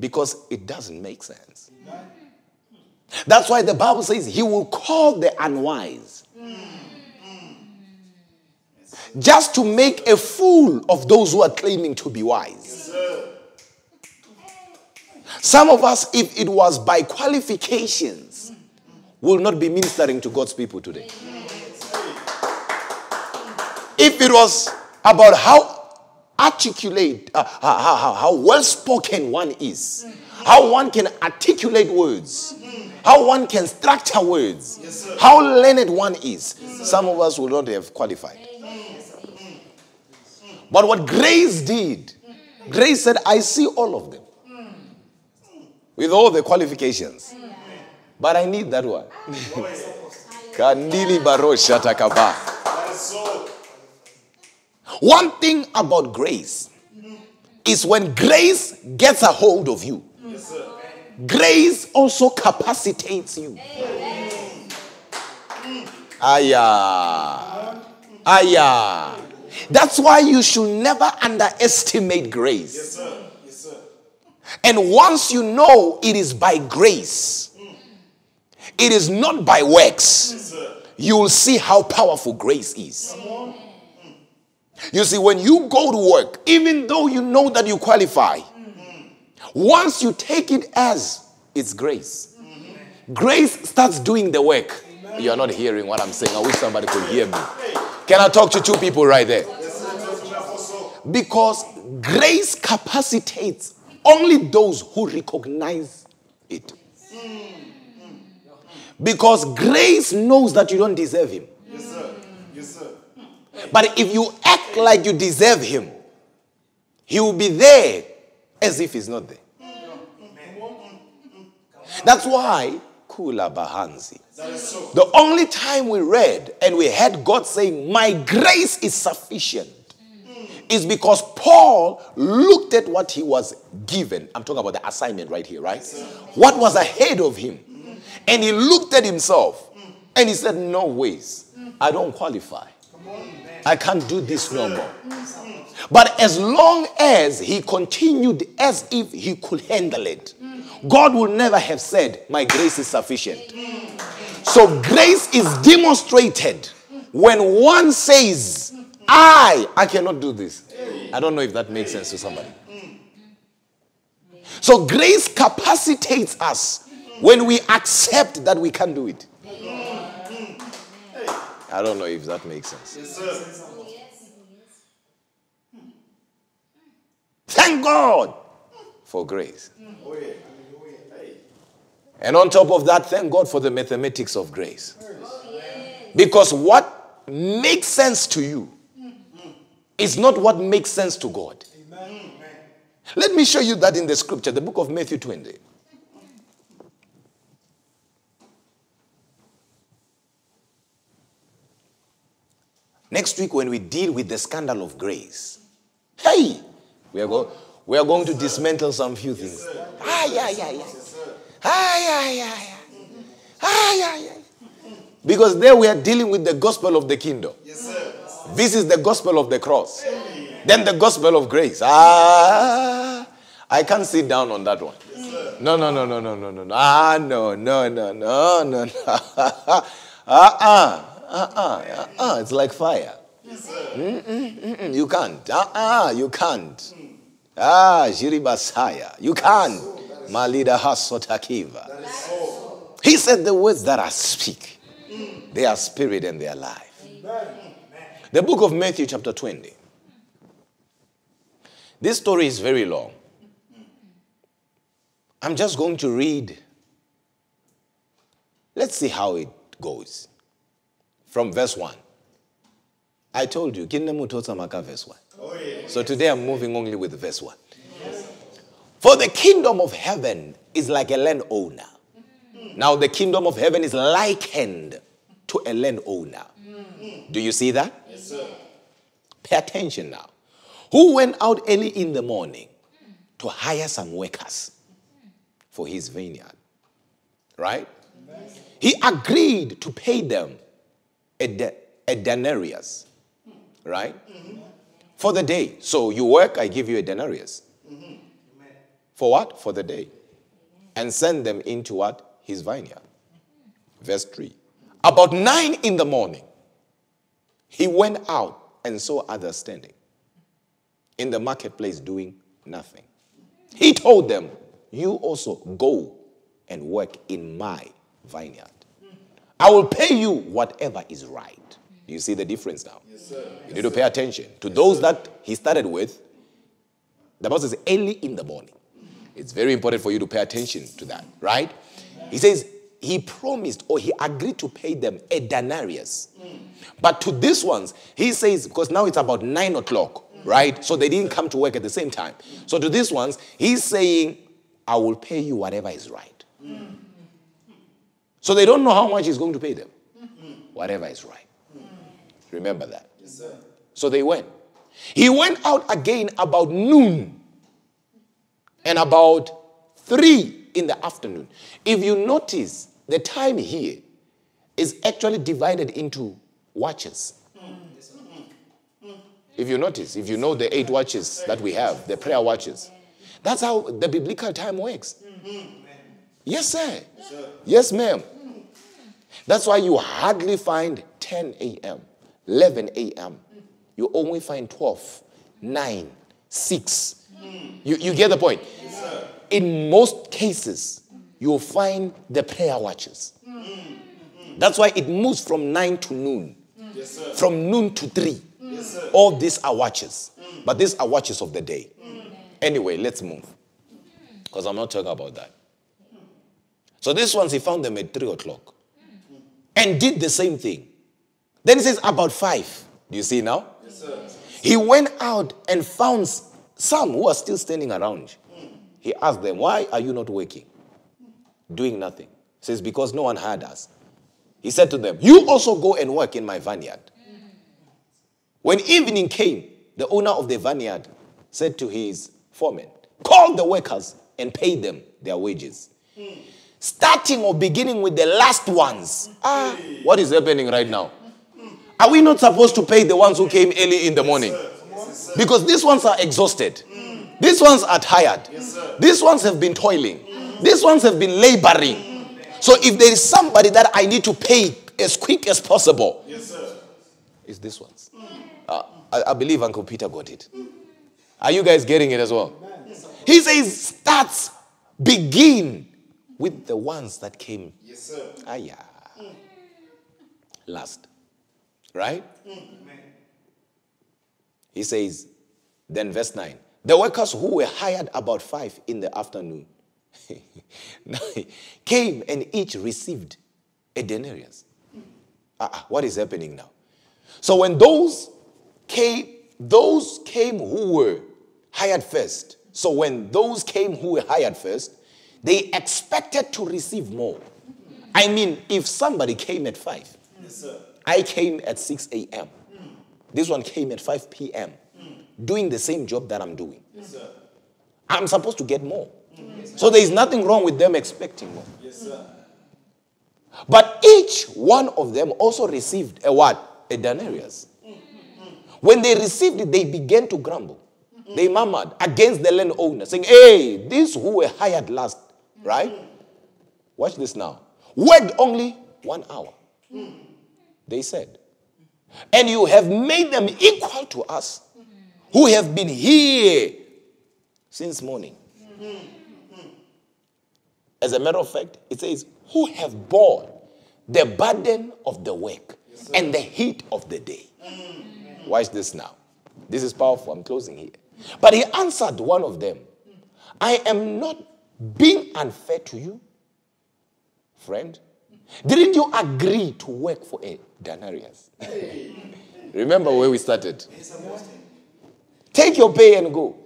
because it doesn't make sense. That's why the Bible says he will call the unwise. Just to make a fool of those who are claiming to be wise. Some of us, if it was by qualifications, will not be ministering to God's people today. If it was about how articulate, uh, how, how, how well spoken one is, how one can articulate words, how one can structure words, how learned one is, some of us will not have qualified. But what grace did, grace said, I see all of them with all the qualifications. But I need that one. Kandili baro shatakaba. That is so. One thing about grace is when grace gets a hold of you, grace also capacitates you. Aya. Aya. That's why you should never underestimate grace. Yes, sir. Yes, sir. And once you know it is by grace, it is not by works, Yes, sir. you will see how powerful grace is. Mm. You see, when you go to work, even though you know that you qualify, mm. once you take it as it's grace, mm-hmm. grace starts doing the work. You are not hearing what I'm saying. I wish somebody could hear me. Can I talk to two people right there? Because grace capacitates only those who recognize it. Because grace knows that you don't deserve Him. Yes, sir. Yes, sir. But if you act like you deserve Him, He will be there as if He's not there. That's why, Kula Bahanzi. The only time we read and we heard God saying, My grace is sufficient, is because Paul looked at what he was given. I'm talking about the assignment right here, right? What was ahead of him. And he looked at himself and he said, No ways. I don't qualify. I can't do this no more. But as long as he continued as if he could handle it, God would never have said, My grace is sufficient. So grace is demonstrated when one says, I, I cannot do this. I don't know if that makes sense to somebody. So grace capacitates us when we accept that we can do it. I don't know if that makes sense. Yes. Thank God for grace. Oh, yeah. And on top of that, thank God for the mathematics of grace. Because what makes sense to you is not what makes sense to God. Let me show you that in the scripture, the book of Matthew 20. Next week, when we deal with the scandal of grace, hey, we are, go- we are going to dismantle some few things. Ah, yeah, yeah, yeah. Ah, yeah, yeah, yeah. Ah, yeah, yeah. Because there we are dealing with the gospel of the kingdom. Yes, sir. This is the gospel of the cross. Then the gospel of grace. Ah, I can't sit down on that one. No, no, no, no, no, no, no, no. Ah, no, no, no, no, no, no. ah, ah, ah. It's like fire. Mm-mm, mm-mm, You can't. Ah, you can't. Ah, Jiribasaya. You can't. Malida Hasotakiva. That is so. He said, The words that I speak, they are spirit and they are life. The book of Matthew, chapter 20. This story is very long. I'm just going to read. Let's see how it goes. From verse 1. I told you, Kinnamu Maka verse 1. Oh. So today I'm moving only with verse 1. For the kingdom of heaven is like a landowner. Now, the kingdom of heaven is likened to a landowner. Do you see that? Yes, sir. Pay attention now. Who went out early in the morning to hire some workers for his vineyard? Right? He agreed to pay them a, a denarius, right? Mm-hmm. For the day. So you work, I give you a denarius. For what? For the day. And send them into what? His vineyard. Verse 3. About nine in the morning, he went out and saw others standing in the marketplace doing nothing. He told them, You also go and work in my vineyard. I will pay you whatever is right. You see the difference now? Yes, sir. You need to pay attention to those that he started with. The Bible says early in the morning. It's very important for you to pay attention to that, right? He says he promised or he agreed to pay them a denarius. But to these ones, he says, because now it's about nine o'clock, right? So they didn't come to work at the same time. So to these ones, he's saying, I will pay you whatever is right. So they don't know how much he's going to pay them. Whatever is right. Remember that. Yes, sir. So they went. He went out again about noon and about three in the afternoon. If you notice, the time here is actually divided into watches. If you notice, if you know the eight watches that we have, the prayer watches, that's how the biblical time works. Yes, sir. Yes, ma'am. That's why you hardly find 10 a.m., 11 a.m. You only find 12, 9, 6. You, you get the point? In most cases, you'll find the prayer watches. That's why it moves from 9 to noon, Yes, sir. from noon to 3. Yes, sir. All these are watches, but these are watches of the day. Anyway, let's move. Because I'm not talking about that. So this ones, he found them at 3 o'clock and did the same thing. Then he says, about 5. Do you see now? Yes, sir. He went out and found some who are still standing around. He asked them, Why are you not working? Doing nothing. He says, Because no one hired us. He said to them, You also go and work in my vineyard. When evening came, the owner of the vineyard said to his foreman, Call the workers and pay them their wages. Starting or beginning with the last ones. Ah, what is happening right now? Are we not supposed to pay the ones who came early in the morning? Because these ones are exhausted. These ones are tired. These ones have been toiling. These ones have been laboring. So if there is somebody that I need to pay as quick as possible, Yes, it's these ones. Uh, I, I believe Uncle Peter got it. Are you guys getting it as well? He says, starts, begin with the ones that came Yes, sir. Ah, yeah. Last. Right? He says, then verse 9 the workers who were hired about five in the afternoon came and each received a denarius. Ah, what is happening now? So when those came, those came who were hired first. So when those came who were hired first, they expected to receive more. I mean, if somebody came at 5, Yes, sir. I came at 6 a.m. This one came at 5 p.m. doing the same job that I'm doing. Yes, sir. I'm supposed to get more. So there is nothing wrong with them expecting more. Yes, sir. But each one of them also received a what? A denarius. When they received it, they began to grumble. They murmured against the landowner, saying, Hey, these who were hired last, right? Watch this now. Worked only one hour. They said. And you have made them equal to us who have been here since morning. As a matter of fact, it says, who have borne the burden of the work and the heat of the day. Watch this now. This is powerful. I'm closing here. But he answered one of them, I am not being unfair to you, friend. Didn't you agree to work for a denarius? Remember where we started? Take your pay and go.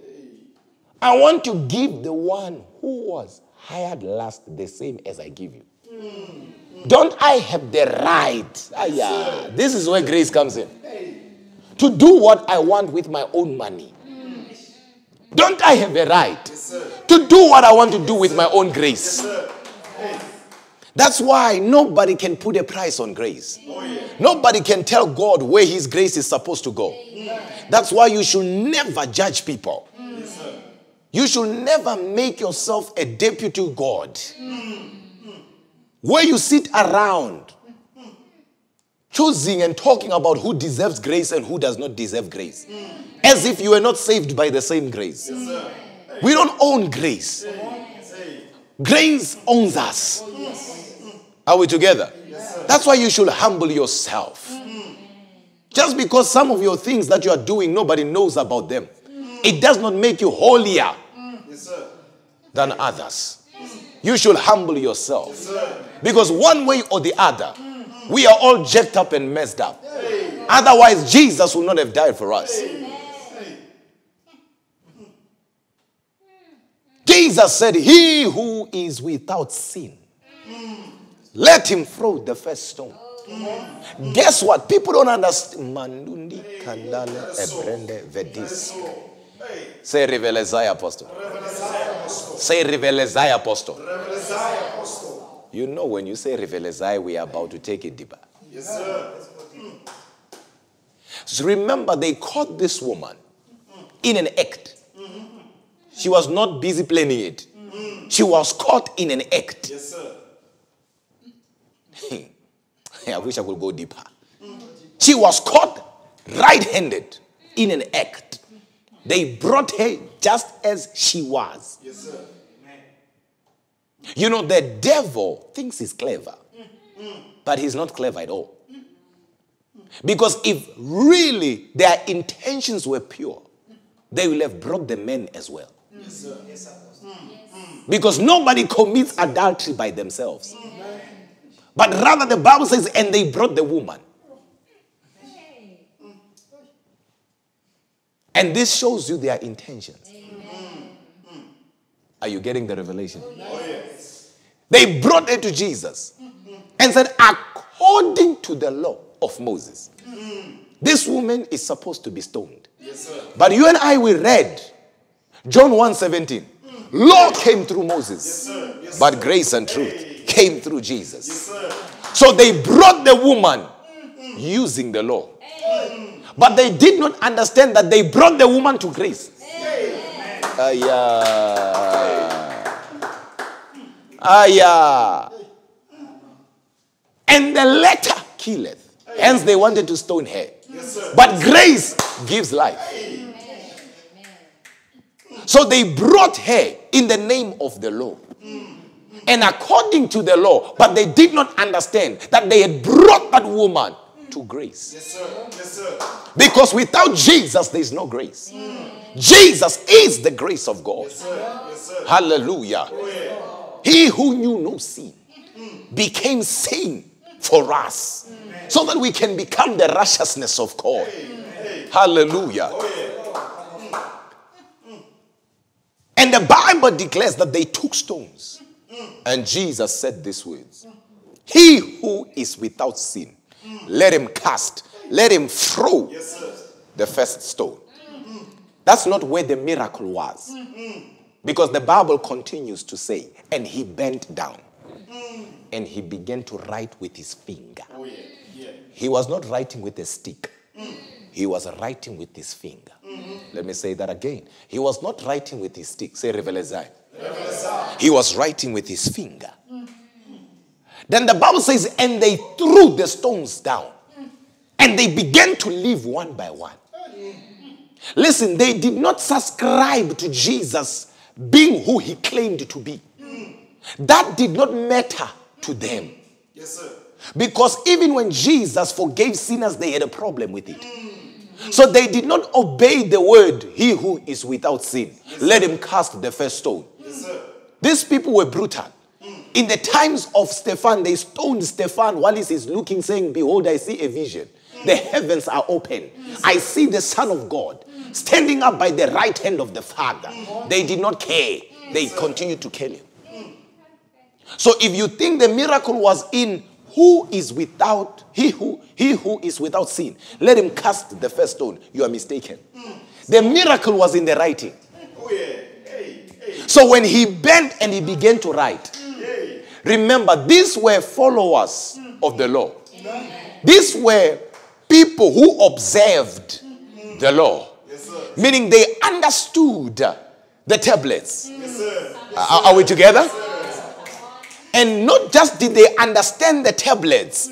I want to give the one who was hired last the same as I give you. Don't I have the right? Ah, yeah. This is where grace comes in. to do what I want with my own money? Don't I have a right to do what I want to do with my own grace? That's why nobody can put a price on grace. Nobody can tell God where His grace is supposed to go. That's why you should never judge people. You should never make yourself a deputy God. Where you sit around choosing and talking about who deserves grace and who does not deserve grace. As if you were not saved by the same grace. We don't own grace. Grace owns us. Are we together? That's why you should humble yourself. Just because some of your things that you are doing, nobody knows about them, it does not make you holier than others. You should humble yourself. Because one way or the other, we are all jacked up and messed up. Otherwise, Jesus would not have died for us. Jesus said, He who is without sin, let him throw the first stone. Guess what? People don't understand. Mandundi kandale ebrende vedis. Say revelezai apostle. Say revelezai apostle. You know when you say revelezai, we are about to take it deeper. Yes, So remember, they caught this woman in an act. She was not busy planning it. She was caught in an act. Yes, sir. I wish I could go deeper. She was caught right handed in an act. They brought her just as she was. Yes, sir. You know, the devil thinks he's clever, but he's not clever at all. Because if really their intentions were pure, they will have brought the men as well. Yes, sir. Hmm. Because nobody commits adultery by themselves. Hmm. But rather, the Bible says, and they brought the woman. And this shows you their intentions. Are you getting the revelation? Oh, yes. They brought her to Jesus and said, according to the law of Moses, this woman is supposed to be stoned. Yes, sir. But you and I, we read John 1:17. Law came through Moses, Sir. Yes, but grace and truth came through Jesus. So they brought the woman using the law. But they did not understand that they brought the woman to grace. Aya. Aya. And the letter killeth. Hence they wanted to stone her. But grace gives life. So they brought her in the name of the law. And according to the law, but they did not understand that they had brought that woman to grace. Yes, sir. Yes, sir. Because without Jesus, there is no grace. Jesus is the grace of God. Yes, sir. Yes, sir. Hallelujah. Oh, he who knew no sin became sin for us so that we can become the righteousness of God. Hallelujah. Oh, mm. Mm. And the Bible declares that they took stones. And Jesus said these words He who is without sin, let him cast, let him throw Yes, the first stone. That's not where the miracle was. Because the Bible continues to say, and he bent down and he began to write with his finger. Oh, yeah. Yeah. He was not writing with a stick, he was writing with his finger. Let me say that again. He was not writing with his stick. Say, Revelazai. He was writing with his finger. Then the Bible says, and they threw the stones down and they began to leave one by one. Listen, they did not subscribe to Jesus being who he claimed to be. That did not matter to them. Yes, sir. Because even when Jesus forgave sinners, they had a problem with it. So they did not obey the word, he who is without sin. Let him cast the first stone. These people were brutal. In the times of Stephan, they stoned Stephan while he is looking, saying, Behold, I see a vision. The heavens are open. I see the Son of God standing up by the right hand of the Father. They did not care. They continued to kill him. So if you think the miracle was in who is without, he who He who is without sin, let him cast the first stone. You are mistaken. The miracle was in the writing. Oh yeah. So when he bent and he began to write, remember, these were followers of the law. These were people who observed the law, Yes, meaning they understood the tablets. Yes. Are, are we together? And not just did they understand the tablets,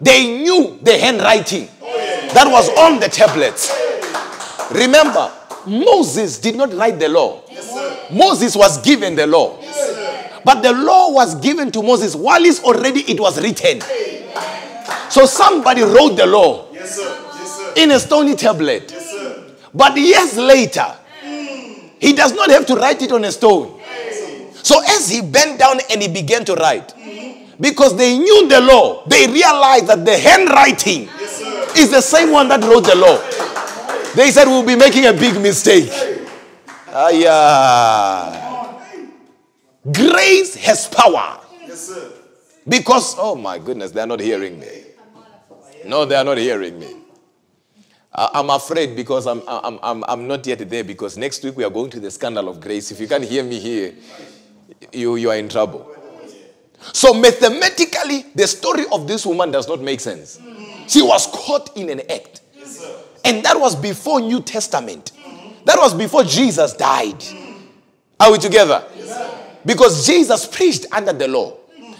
they knew the handwriting that was on the tablets. Remember, Moses did not write the law. Moses was given the law. But the law was given to Moses while it's already it was written. So somebody wrote the law Yes, sir. Sir. in a stony tablet. But years later, hmm. he does not have to write it on a stone. So as he bent down and he began to write, hmm. because they knew the law, they realized that the handwriting is the same one that wrote the law. They said we'll be making a big mistake. Ah, yeah. Grace has power. Yes, sir. Because, oh my goodness, they're not hearing me. No, they are not hearing me. I'm afraid because I'm, I'm, I'm, I'm not yet there because next week we are going to the scandal of grace. If you can't hear me here, you, you are in trouble. So, mathematically, the story of this woman does not make sense. She was caught in an act. And that was before New Testament. That was before Jesus died. Are we together? Because Jesus preached under the law.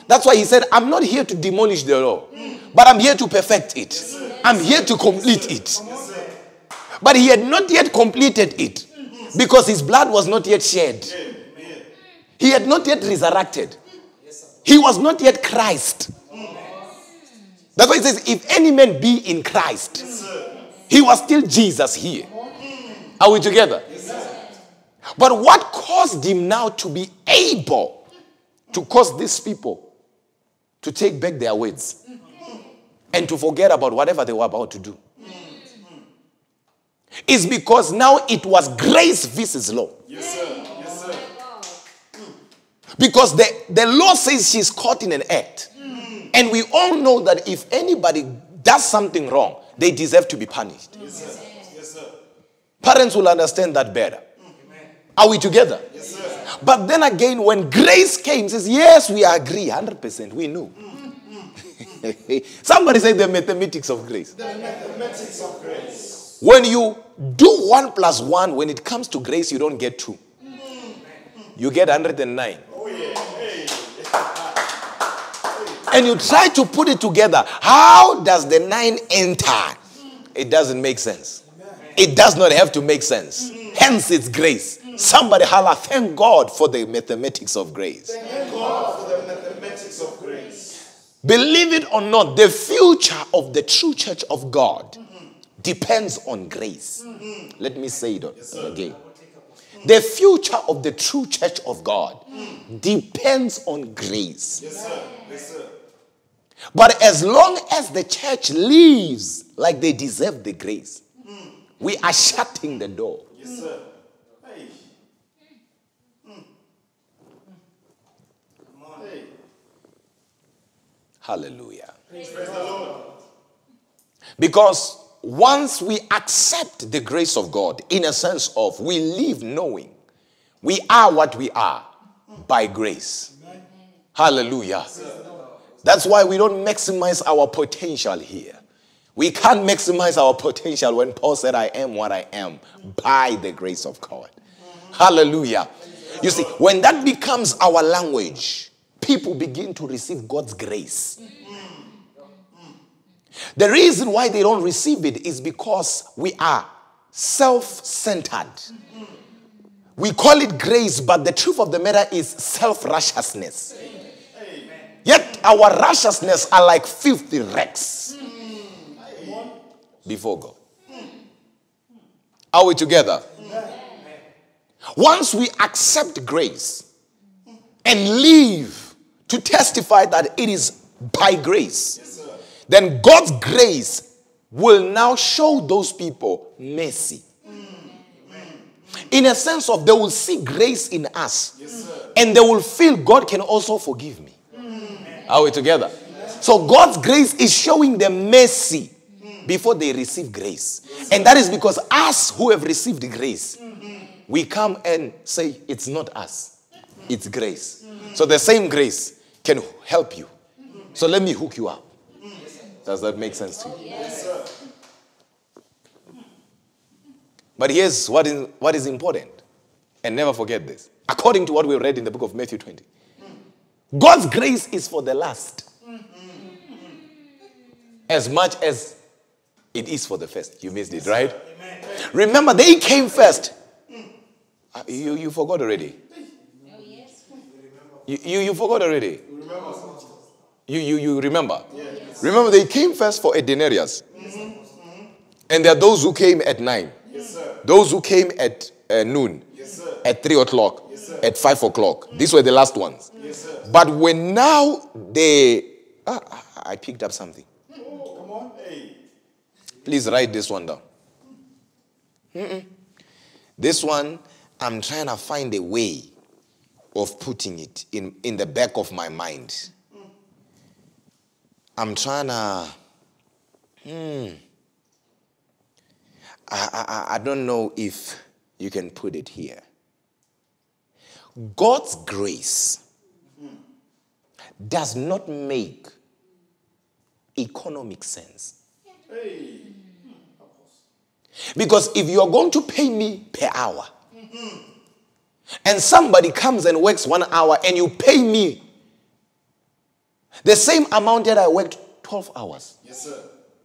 That's why he said, I'm not here to demolish the law, but I'm here to perfect it. I'm here to complete it. But he had not yet completed it because his blood was not yet shed. He had not yet resurrected. He was not yet Christ. That's why it says, if any man be in Christ, he was still Jesus here. Are we together? But what caused him now to be able to cause these people to take back their words and to forget about whatever they were about to do? Is because now it was grace versus law. Yes, sir. Yes, sir. Because the, the law says she's caught in an act. Mm. And we all know that if anybody does something wrong, they deserve to be punished. Yes. Yes, sir. Parents will understand that better. Are we together? Yes, sir. But then again, when grace came, says, Yes, we agree, 100%. We know. Somebody say the mathematics of grace. The mathematics of grace. When you do one plus one, when it comes to grace, you don't get two. You get 109. Oh yeah. And you try to put it together. How does the nine enter? It doesn't make sense. It does not have to make sense. Hence, it's grace. Somebody holla, thank God for the mathematics of grace. Thank God for the mathematics of grace. Believe it or not, the future of the true church of God depends on grace. Let me say it again. The future of the true church of God depends on grace. Yes, sir. Yes, sir. But as long as the church lives like they deserve the grace, we are shutting the door. Yes, sir. Hey. Hmm. Come on. Hey. Hallelujah. Praise the Lord. Because once we accept the grace of God, in a sense of we live knowing we are what we are by grace. Hallelujah. That's why we don't maximize our potential here. We can't maximize our potential when Paul said, I am what I am by the grace of God. Hallelujah. You see, when that becomes our language, people begin to receive God's grace. The reason why they don't receive it is because we are self centered. We call it grace, but the truth of the matter is self righteousness. Yet our righteousness are like filthy wrecks before God. Are we together? Once we accept grace and live to testify that it is by grace, then God's grace will now show those people mercy. In a sense of they will see grace in us and they will feel God can also forgive me. Are we together? So God's grace is showing them mercy before they receive grace. And that is because us who have received grace, we come and say, It's not us, it's grace. So the same grace can help you. So let me hook you up. Does that make sense to you? But here's what is, what is important. And never forget this. According to what we read in the book of Matthew 20, God's grace is for the last as much as it is for the first. You missed it, right? Remember, they came first. Uh, You, you forgot already. You, you, you forgot already. You, you, you remember. Remember, they came first for a denarius. And there are those who came at nine. Those who came at uh, noon, at three o'clock, at five o'clock. These were the last ones. But when now they, ah, I picked up something. Please write this one down. Mm-mm. This one, I'm trying to find a way of putting it in, in the back of my mind. I'm trying to. Hmm. I, I, I don't know if you can put it here. God's grace does not make economic sense. Hey. Hmm. Because if you are going to pay me per hour, and somebody comes and works one hour and you pay me the same amount that I worked 12 hours, Yes, sir.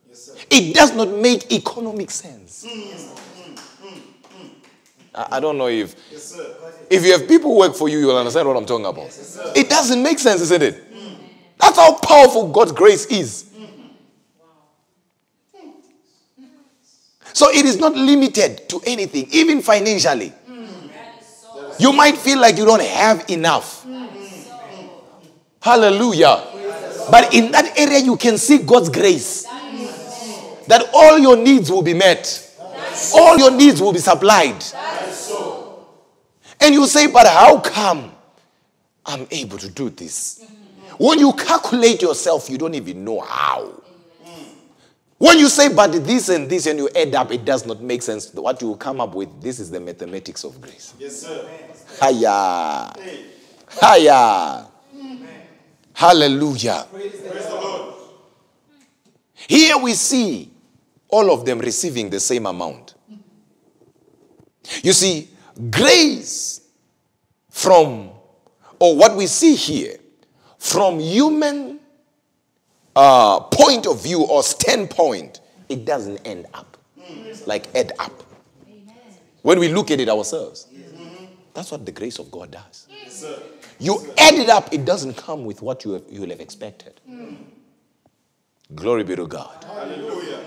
Yes, sir. it does not make economic sense. Hmm. Hmm. I, I don't know if Yes, if you have people who work for you, you'll understand what I'm talking about. It doesn't make sense, isn't it? That's how powerful God's grace is. So it is not limited to anything, even financially. You might feel like you don't have enough. Hallelujah. But in that area, you can see God's grace. That all your needs will be met, all your needs will be supplied. And you say, but how come I'm able to do this? When you calculate yourself, you don't even know how. When you say, but this and this, and you add up, it does not make sense. What you come up with, this is the mathematics of grace. Yes, sir. Hiya. Hey. Hiya. Hallelujah. Praise the Lord. Here we see all of them receiving the same amount. You see, grace from, or what we see here, from human uh, point of view or standpoint, it doesn't end up. Like add up. When we look at it ourselves, that's what the grace of God does. You add it up, it doesn't come with what you, have, you will have expected. Glory be to God. Hallelujah.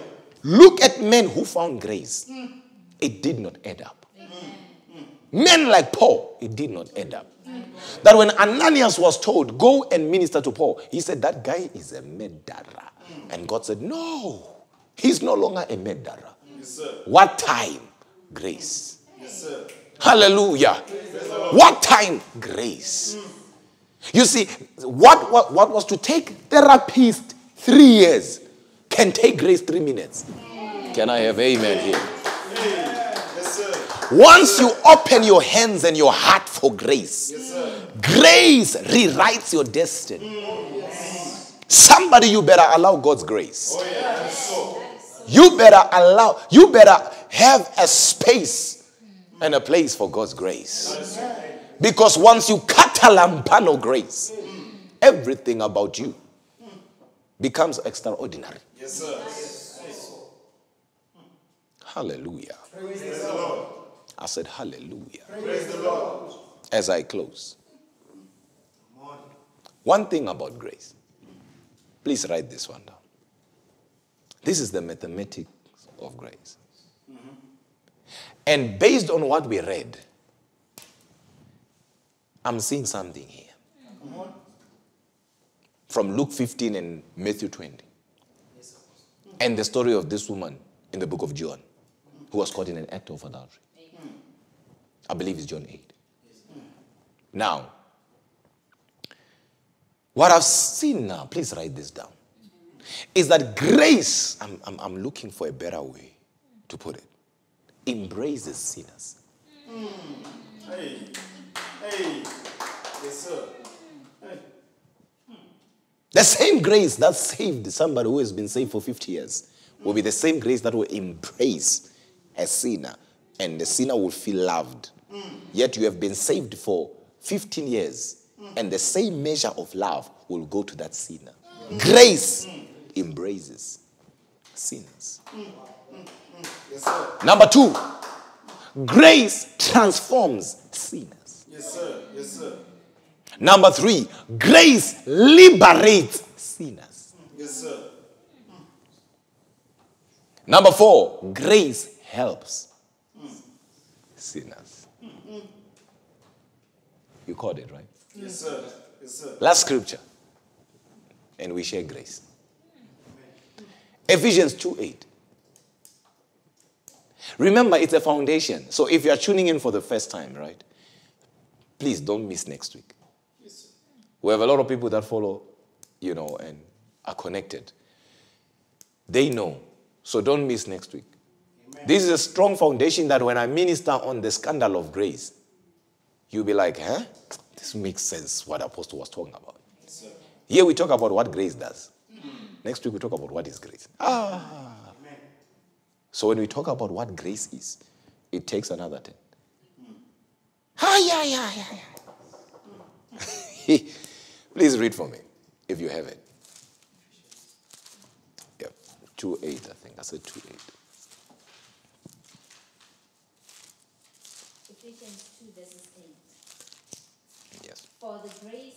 Look at men who found grace. It did not add up. Men like Paul, it did not add up. That when Ananias was told, go and minister to Paul, he said, that guy is a murderer. And God said, no, he's no longer a murderer. Yes, sir. What time? Grace. Yes, sir. Hallelujah. What time? Grace. You see, what, what, what was to take therapist three years can take grace three minutes. Can I have amen here? Yes. Once you open your hands and your heart for grace, Yes, grace rewrites your destiny. Somebody, you better allow God's grace. Oh, yeah. So. You better allow, you better have a space and a place for God's grace. Because once you katalambano grace, everything about you becomes extraordinary. Yes, sir. Hallelujah. Praise the Lord. I said, Hallelujah. Praise the Lord. As I close, one thing about grace, please write this one down. This is the mathematics of grace. And based on what we read, I'm seeing something here. From Luke 15 and Matthew 20. And the story of this woman in the book of John who was caught in an act of adultery. I believe it's John 8. Now, what I've seen now, please write this down. is that grace, I'm, I'm, I'm looking for a better way to put it, embraces sinners. Hmm. Hey, hey, yes, sir. Hmm. The same grace that saved somebody who has been saved for 50 years will be the same grace that will embrace a sinner, and the sinner will feel loved. Yet you have been saved for 15 years, and the same measure of love will go to that sinner. Grace embraces sinners. Yes. Number two, grace transforms sinners. Yes, sir. Yes, sir. Number three, grace liberates sinners. Yes, sir. Number four, grace helps sinners. You caught it, right? Yes, sir. Yes, sir. Last scripture. And we share grace. Ephesians 2 8. Remember, it's a foundation. So if you are tuning in for the first time, right? Please don't miss next week. We have a lot of people that follow, you know, and are connected. They know. So don't miss next week. This is a strong foundation that when I minister on the scandal of grace, you'll be like, huh? This makes sense what Apostle was talking about. Here we talk about what grace does. Next week we talk about what is grace. Ah. Amen. So when we talk about what grace is, it takes another 10. Ah, yeah, yeah, yeah, yeah. Please read for me if you have it. Yep. 2 8, I think. I said 2 8. Ephesians 2 verses 8. Yes. For the grace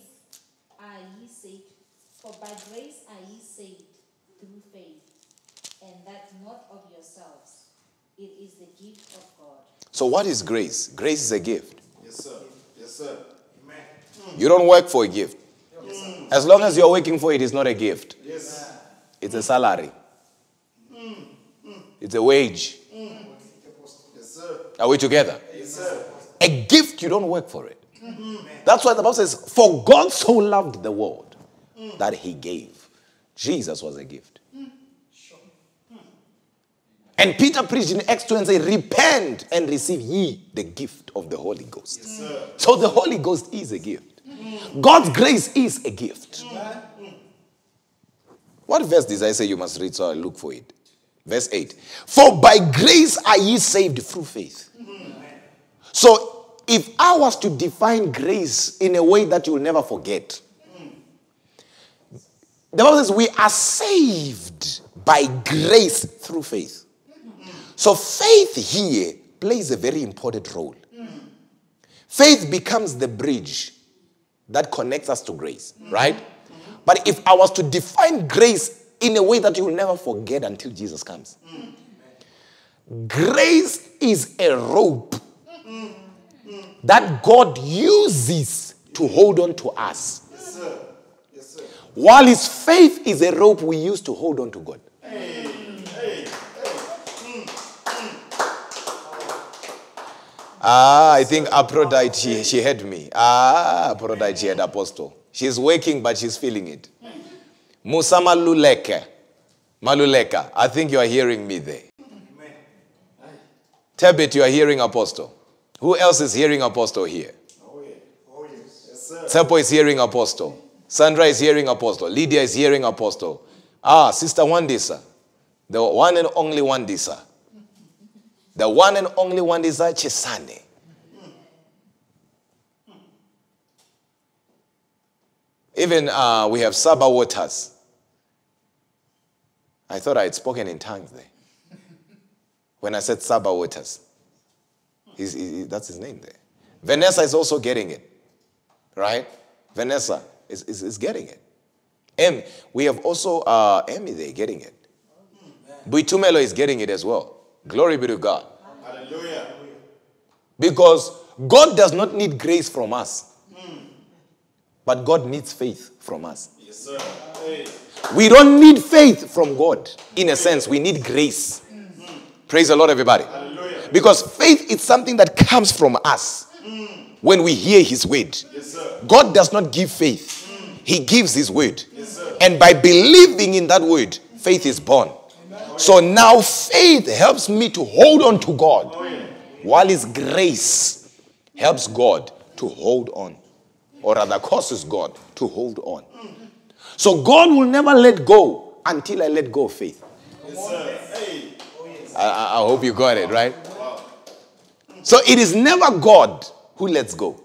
are ye saved, for by grace are ye saved through faith, and that not of yourselves. It is the gift of God. So, what is grace? Grace is a gift. Yes, sir. Yes, sir. Amen. You don't work for a gift. Yes, As long as you're working for it, it's not a gift. Yes. It's a salary. It's a wage. Yes, sir. Are we together? Yes, sir. A gift, you don't work for it. That's why the Bible says, For God so loved the world that he gave. Jesus was a gift. And Peter preached in Acts 2 and said, Repent and receive ye the gift of the Holy Ghost. So the Holy Ghost is a gift. God's grace is a gift. What verse did I say you must read so I look for it? Verse 8. For by grace are ye saved through faith. So if I was to define grace in a way that you will never forget, the Bible says we are saved by grace through faith. So faith here plays a very important role. Faith becomes the bridge that connects us to grace, right? But if I was to define grace in a way that you will never forget until Jesus comes, grace is a rope that God uses to hold on to us. Yes, sir. Yes, sir. While his faith is a rope we use to hold on to God. Ah, I think Aphrodite, she, she had me. Ah, Aphrodite, she had apostle. She's waking, but she's feeling it. Musa Maluleke. Maluleka. I think you are hearing me there. Tebet, you are hearing apostle. Who else is hearing apostle here? Oh, yes. Tsepo is hearing apostle. Sandra is hearing apostle. Lydia is hearing apostle. Ah, Sister Wandisa. The one and only Wandisa. The one and only Wandisa Chesane. Even uh, we have Saba Waters. I thought I had spoken in tongues there. When I said Saba Waters. He's, he- that's his name there. Vanessa is also getting it. Right? Vanessa is, is, is getting it. Em, we have also uh, Emmy there getting it. Boitumelo is getting it as well. Glory be to God. Hallelujah. Because God does not need grace from us, but God needs faith from us. Yes, sir. Hey. We don't need faith from God. In a sense, we need grace. Praise the Lord, everybody. Hallelujah. Because faith is something that comes from us when we hear His word. Yes, sir. God does not give faith, He gives His word. Yes, sir. And by believing in that word, faith is born. So now faith helps me to hold on to God, oh, while His grace helps God to hold on, or rather causes God to hold on. So God will never let go until I let go of faith. I, I I hope you got it, right? So it is never God who lets go.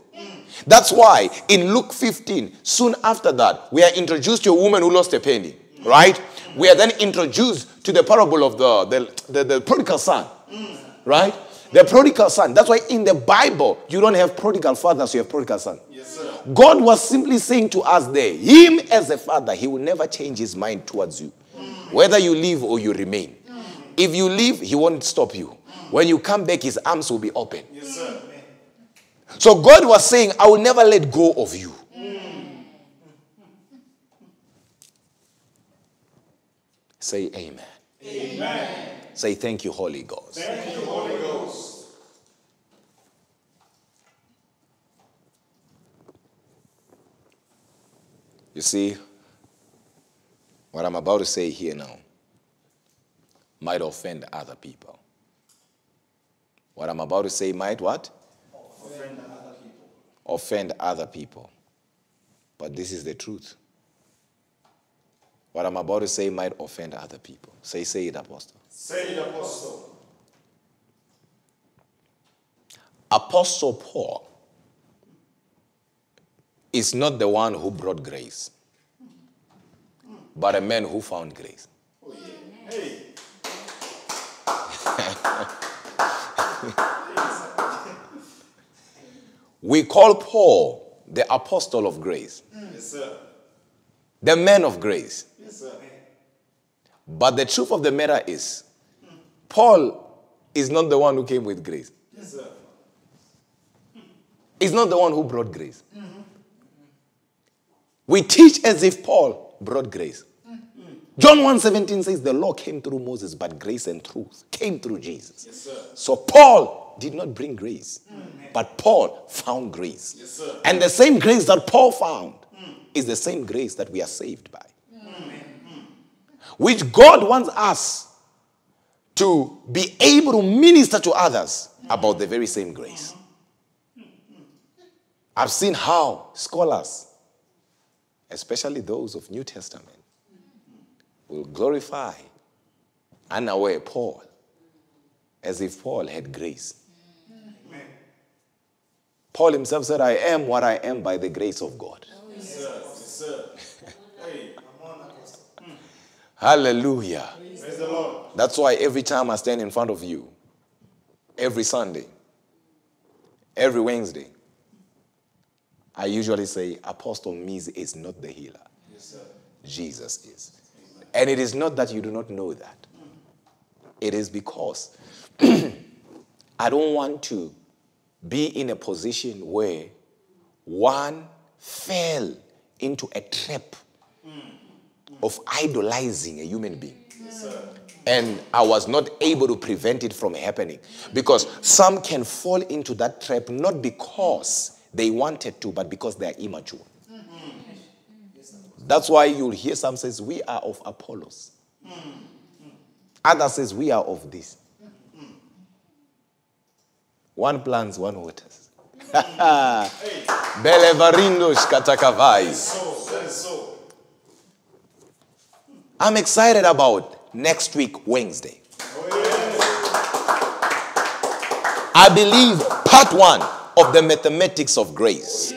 That's why in Luke 15, soon after that, we are introduced to a woman who lost a penny, right? We are then introduced to the parable of the, the, the, the prodigal son, right? The prodigal son. That's why in the Bible, you don't have prodigal fathers, you have prodigal son. God was simply saying to us there, Him as a father, He will never change His mind towards you, whether you live or you remain. If you leave, He won't stop you. When you come back, His arms will be open. Yes, sir. So God was saying, I will never let go of you. Say amen. Amen. Say thank you, Holy Ghost. thank you, Holy Ghost. You see, what I'm about to say here now might offend other people. What I'm about to say might what? Offend other people. Offend other people. But this is the truth. What I'm about to say might offend other people. Say, say it, Apostle. Say it, Apostle. Apostle Paul is not the one who brought grace, but a man who found grace. Oh, hey, We call Paul the apostle of grace, yes, sir. the man of grace. Yes, sir. But the truth of the matter is, Paul is not the one who came with grace. Yes, sir. He's not the one who brought grace. We teach as if Paul brought grace. John 1:17 says the law came through Moses, but grace and truth came through Jesus. Yes, sir. So Paul did not bring grace, mm. but Paul found grace. Yes, sir. And the same grace that Paul found is the same grace that we are saved by. Mm. Which God wants us to be able to minister to others mm. about the very same grace. I've seen how scholars, especially those of New Testament, will glorify unaware Paul as if Paul had grace. Paul himself said, I am what I am by the grace of God. Oh, yes, sir. Yes, sir. Hey, hmm. Hallelujah. praise the Lord. That's why every time I stand in front of you, every Sunday, every Wednesday, I usually say, Apostle Miz is not the healer. Yes, sir. Jesus is. And it is not that you do not know that. Hmm. It is because I don't want to be in a position where one fell into a trap of idolizing a human being. And I was not able to prevent it from happening because some can fall into that trap not because they wanted to, but because they are immature. Mm-hmm. That's why you'll hear some says, we are of Apollos. Mm-hmm. Others says, we are of this. One plants, one waters. Belevarindo shkatakavai. So, that is so. I'm excited about next week, Wednesday. I believe part one of the mathematics of grace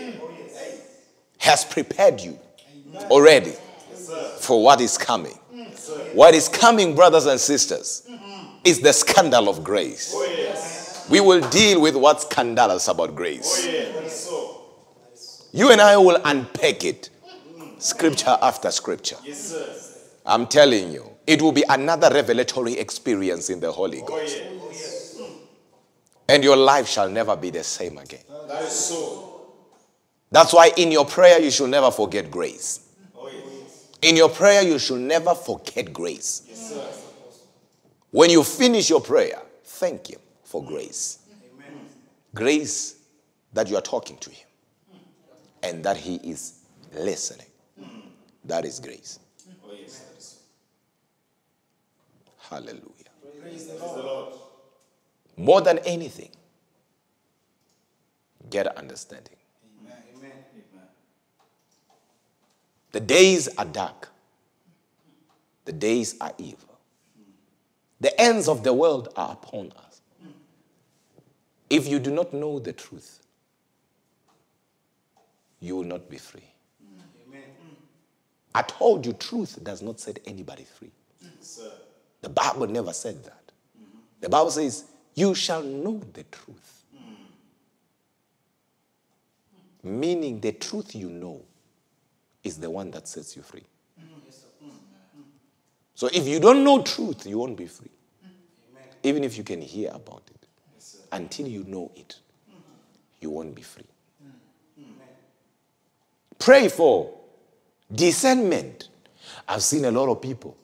has prepared you already for what is coming. What is coming, brothers and sisters, is the scandal of grace. We will deal with what's scandalous about grace. Oh, yeah, so. You and I will unpack it, scripture after scripture. Yes. I'm telling you, it will be another revelatory experience in the Holy Oh, Ghost. Oh, yeah. And your life shall never be the same again. That is so. That's why in your prayer, you should never forget grace. Oh. In your prayer, you should never forget grace. Yes. When you finish your prayer, thank Him for grace. Amen. Grace that you are talking to him and that he is listening. That is grace. Oh, yes. Hallelujah. Praise the Lord. More than anything, get understanding. Amen. The days are dark. The days are evil. The ends of the world are upon us. If you do not know the truth, you will not be free. Amen. I told you, truth does not set anybody free. Sir. The Bible never said that. Mm-hmm. The Bible says, You shall know the truth. Mm. Meaning, the truth you know is the one that sets you free. Mm-hmm. Mm. So, if you don't know truth, you won't be free. Mm. Even if you can hear about it. Until you know it, you won't be free. Pray for discernment. I've seen a lot of people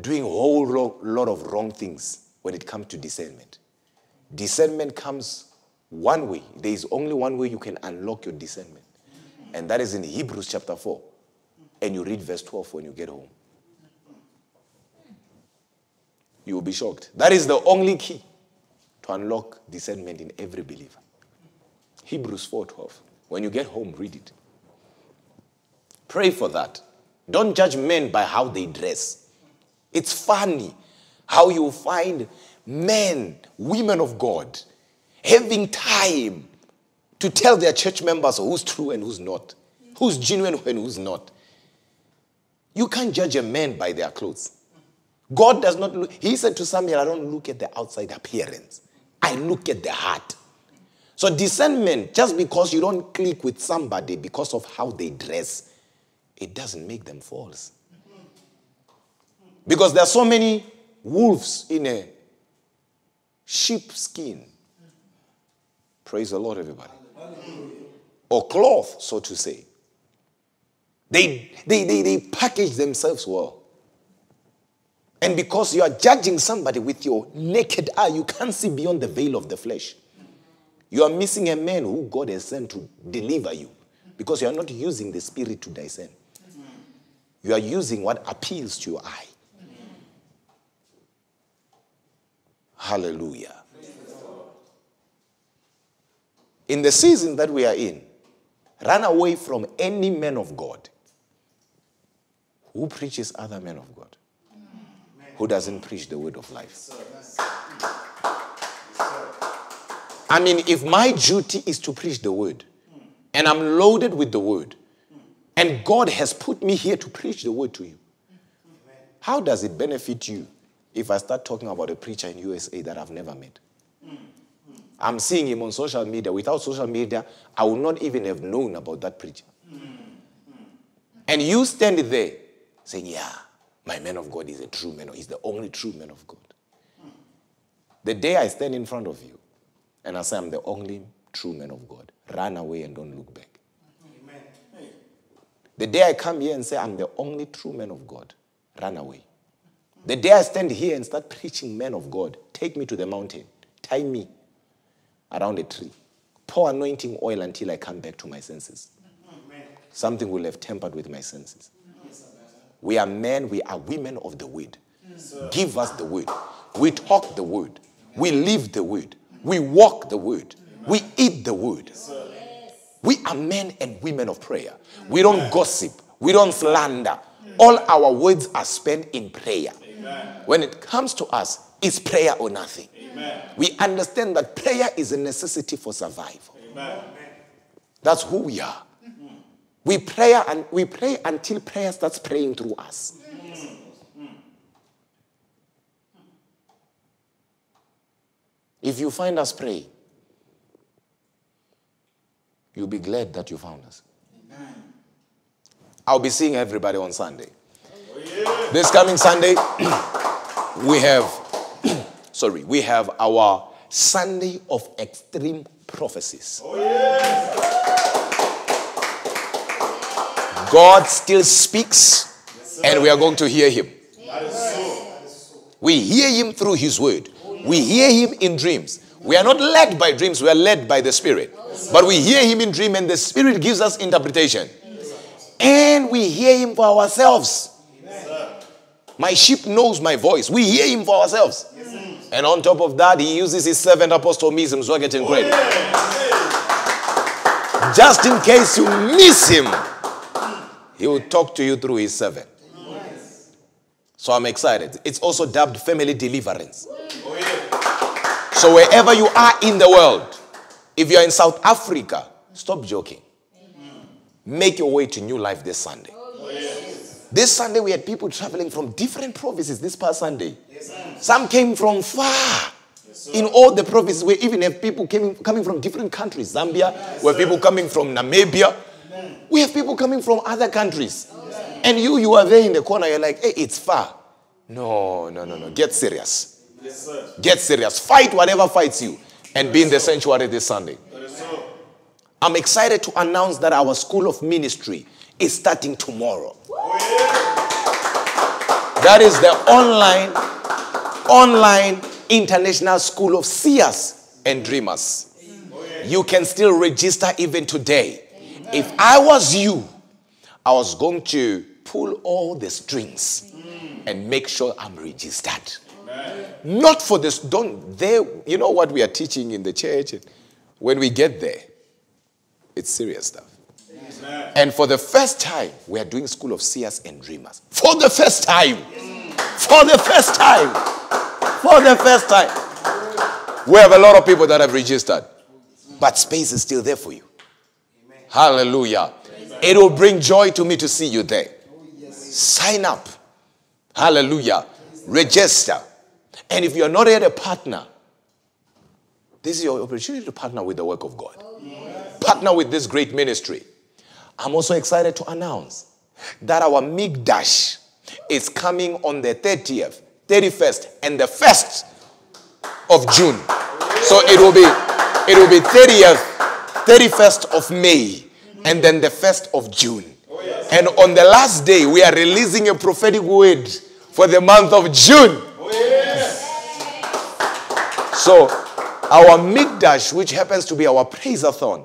doing a whole lot of wrong things when it comes to discernment. Discernment comes one way. There is only one way you can unlock your discernment, and that is in Hebrews chapter 4. And you read verse 12 when you get home. You will be shocked. That is the only key to unlock discernment in every believer. Hebrews 4:12. When you get home, read it. Pray for that. Don't judge men by how they dress. It's funny how you find men, women of God, having time to tell their church members who's true and who's not, who's genuine and who's not. You can't judge a man by their clothes. God does not look, he said to Samuel, I don't look at the outside appearance, I look at the heart. So, discernment, just because you don't click with somebody because of how they dress, it doesn't make them false. Because there are so many wolves in a sheepskin. Praise the Lord, everybody. Or cloth, so to say. They, they, they, they package themselves well. And because you are judging somebody with your naked eye, you can't see beyond the veil of the flesh. You are missing a man who God has sent to deliver you because you are not using the spirit to discern. You are using what appeals to your eye. Hallelujah. In the season that we are in, run away from any man of God who preaches other men of God, who doesn't preach the word of life. I mean, if my duty is to preach the word, and I'm loaded with the word, and God has put me here to preach the word to you, how does it benefit you if I start talking about a preacher in USA that I've never met? I'm seeing him on social media. Without social media, I would not even have known about that preacher. And you stand there saying, Yeah, my man of God is a true man, or he's the only true man of God. The day I stand in front of you and I say, I'm the only true man of God, run away and don't look back. The day I come here and say, I'm the only true man of God, run away. The day I stand here and start preaching man of God, take me to the mountain, tie me around a tree, pour anointing oil until I come back to my senses. Something will have tempered with my senses. We are men, we are women of the word. Give us the word. We talk the word. We live the word. We walk the word. We eat the word. We are men and women of prayer. We don't gossip. We don't slander. All our words are spent in prayer. When it comes to us, it's prayer or nothing. We understand that prayer is a necessity for survival. That's who we are. We pray and we pray until prayer starts praying through us. If you find us praying, you'll be glad that you found us. I'll be seeing everybody on Sunday. This coming Sunday, we have, sorry, we have our Sunday of extreme prophecies. Oh, God still speaks, and we are going to hear him. We hear him through his word. We hear him in dreams. We are not led by dreams, we are led by the Spirit. But we hear him in dream, and the Spirit gives us interpretation. And we hear him for ourselves. My sheep knows my voice. We hear him for ourselves. And on top of that, he uses his servant apostle Mism so I get him credit. Just in case you miss him, he will talk to you through his servant. So I'm excited. It's also dubbed family deliverance. So wherever you are in the world, if you're in South Africa, stop joking. Make your way to New Life this Sunday. This Sunday, we had people traveling from different provinces this past Sunday. Some came from far. In all the provinces, we even have people came, coming from different countries. Zambia, we have people coming from Namibia. We have people coming from other countries. And you, you are there in the corner, you're like, hey, it's far. No, no, no, no. Get serious. Yes, sir. Get serious. Fight whatever fights you. And be in the sanctuary this Sunday. I'm excited to announce that our school of ministry is starting tomorrow. That is the online, online international school of seers and dreamers. Oh, you can still register even today. If I was you, I was going to pull all the strings and make sure I'm registered. Not for this, don't, there, you know what we are teaching in the church? When we get there, it's serious stuff. And for the first time, we are doing School of Seers and Dreamers. For the first time. For the first time. For the first time. We have a lot of people that have registered. But space is still there for you. Hallelujah. It will bring joy to me to see you there. Sign up. Hallelujah. Register. And if you are not yet a partner, this is your opportunity to partner with the work of God. Partner with this great ministry. I'm also excited to announce that our Migdash is coming on the 30th, 31st, and the 1st of June. So it will be it will be 30th, 31st of May, and then the 1st of June. And on the last day, we are releasing a prophetic word for the month of June. So our Migdash, which happens to be our praiseathon,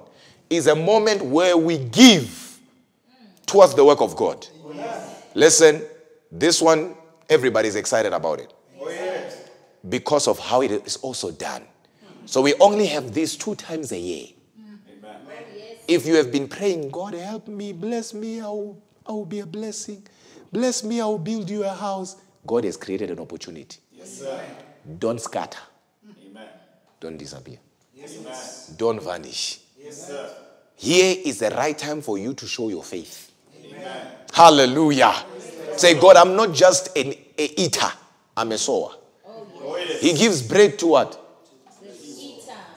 is a moment where we give towards the work of God. Listen, this one, everybody's excited about it because of how it is also done. So we only have this two times a year. If you have been praying, God help me, bless me, I will, I will be a blessing. Bless me, I will build you a house. God has created an opportunity. Yes, sir. Don't scatter. Amen. Don't disappear. Don't vanish. Yes, sir. Here is the right time for you to show your faith. Amen. Hallelujah. Say, God, I'm not just an a eater, I'm a sower. Oh, he gives bread to what?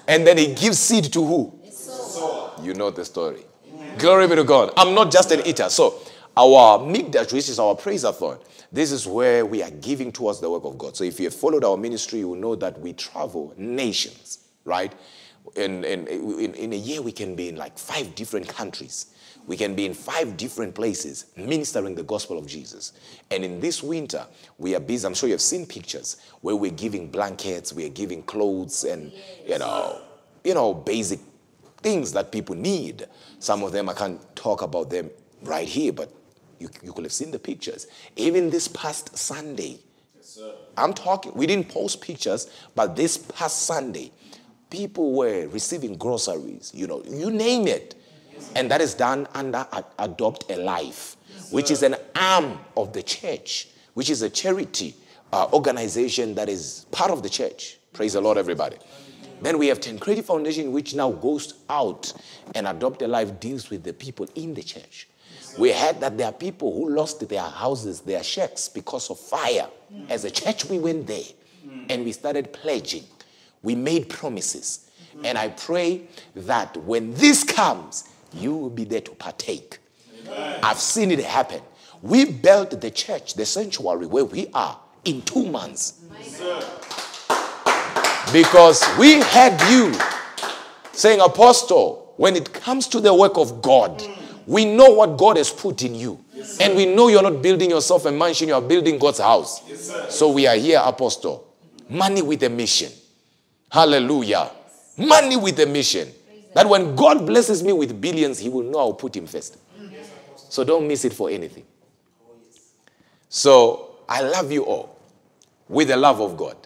And then he gives seed to who? You know the story. Glory be to God. I'm not just an eater. So, our Migdash, which is our praiseathon, this is where we are giving towards the work of God. So, if you have followed our ministry, you will know that we travel nations, right? In, in, in, in a year, we can be in like five different countries. We can be in five different places ministering the gospel of Jesus. And in this winter, we are busy. I'm sure you've seen pictures where we're giving blankets, we're giving clothes, and you know, you know, basic things that people need. Some of them I can't talk about them right here, but you, you could have seen the pictures. Even this past Sunday, yes, I'm talking, we didn't post pictures, but this past Sunday, people were receiving groceries, you know, you name it. And that is done under Adopt a Life, which is an arm of the church, which is a charity uh, organization that is part of the church. Praise the Lord, everybody. Then we have Tancredi Foundation, which now goes out and Adopt a Life deals with the people in the church. We heard that there are people who lost their houses, their shacks because of fire. As a church, we went there and we started pledging. We made promises. And I pray that when this comes, you will be there to partake. I've seen it happen. We built the church, the sanctuary where we are, in two months. Because we had you saying, Apostle, when it comes to the work of God, we know what God has put in you. and we know you're not building yourself a mansion, you are building God's house. so we are here, Apostle. Money with a mission. Hallelujah. Money with a mission. That when God blesses me with billions, He will know I'll put Him first. So don't miss it for anything. So I love you all with the love of God.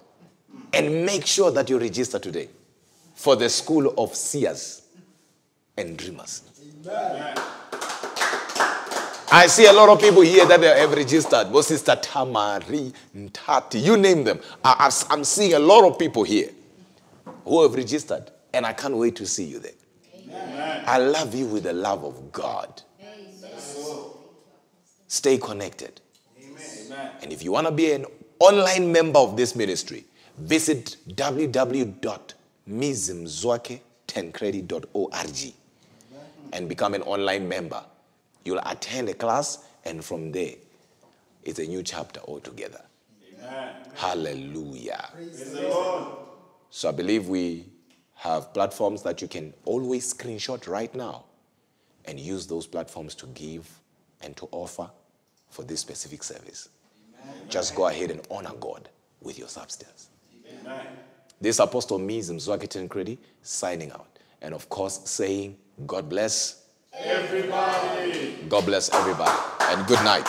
And make sure that you register today for the school of seers and dreamers. I see a lot of people here that they have registered. Both Sister Tamari, Ntati, you name them. I, am seeing a lot of people here who have registered, and I can't wait to see you there. Amen. I love you with the love of God. Amen. Stay connected. Amen. And if you want to be an online member of this ministry, visit www.mizimzwake10credit.org and become an online member. You'll attend a class, and from there, it's a new chapter altogether. Amen. Hallelujah. So I believe we have platforms that you can always screenshot right now and use those platforms to give and to offer for this specific service. Amen. Just go ahead and honor God with your substance. Amen. This Apostle Miz Mzwakhe Tancredi signing out. And of course, saying, God bless everybody. God bless everybody. And good night.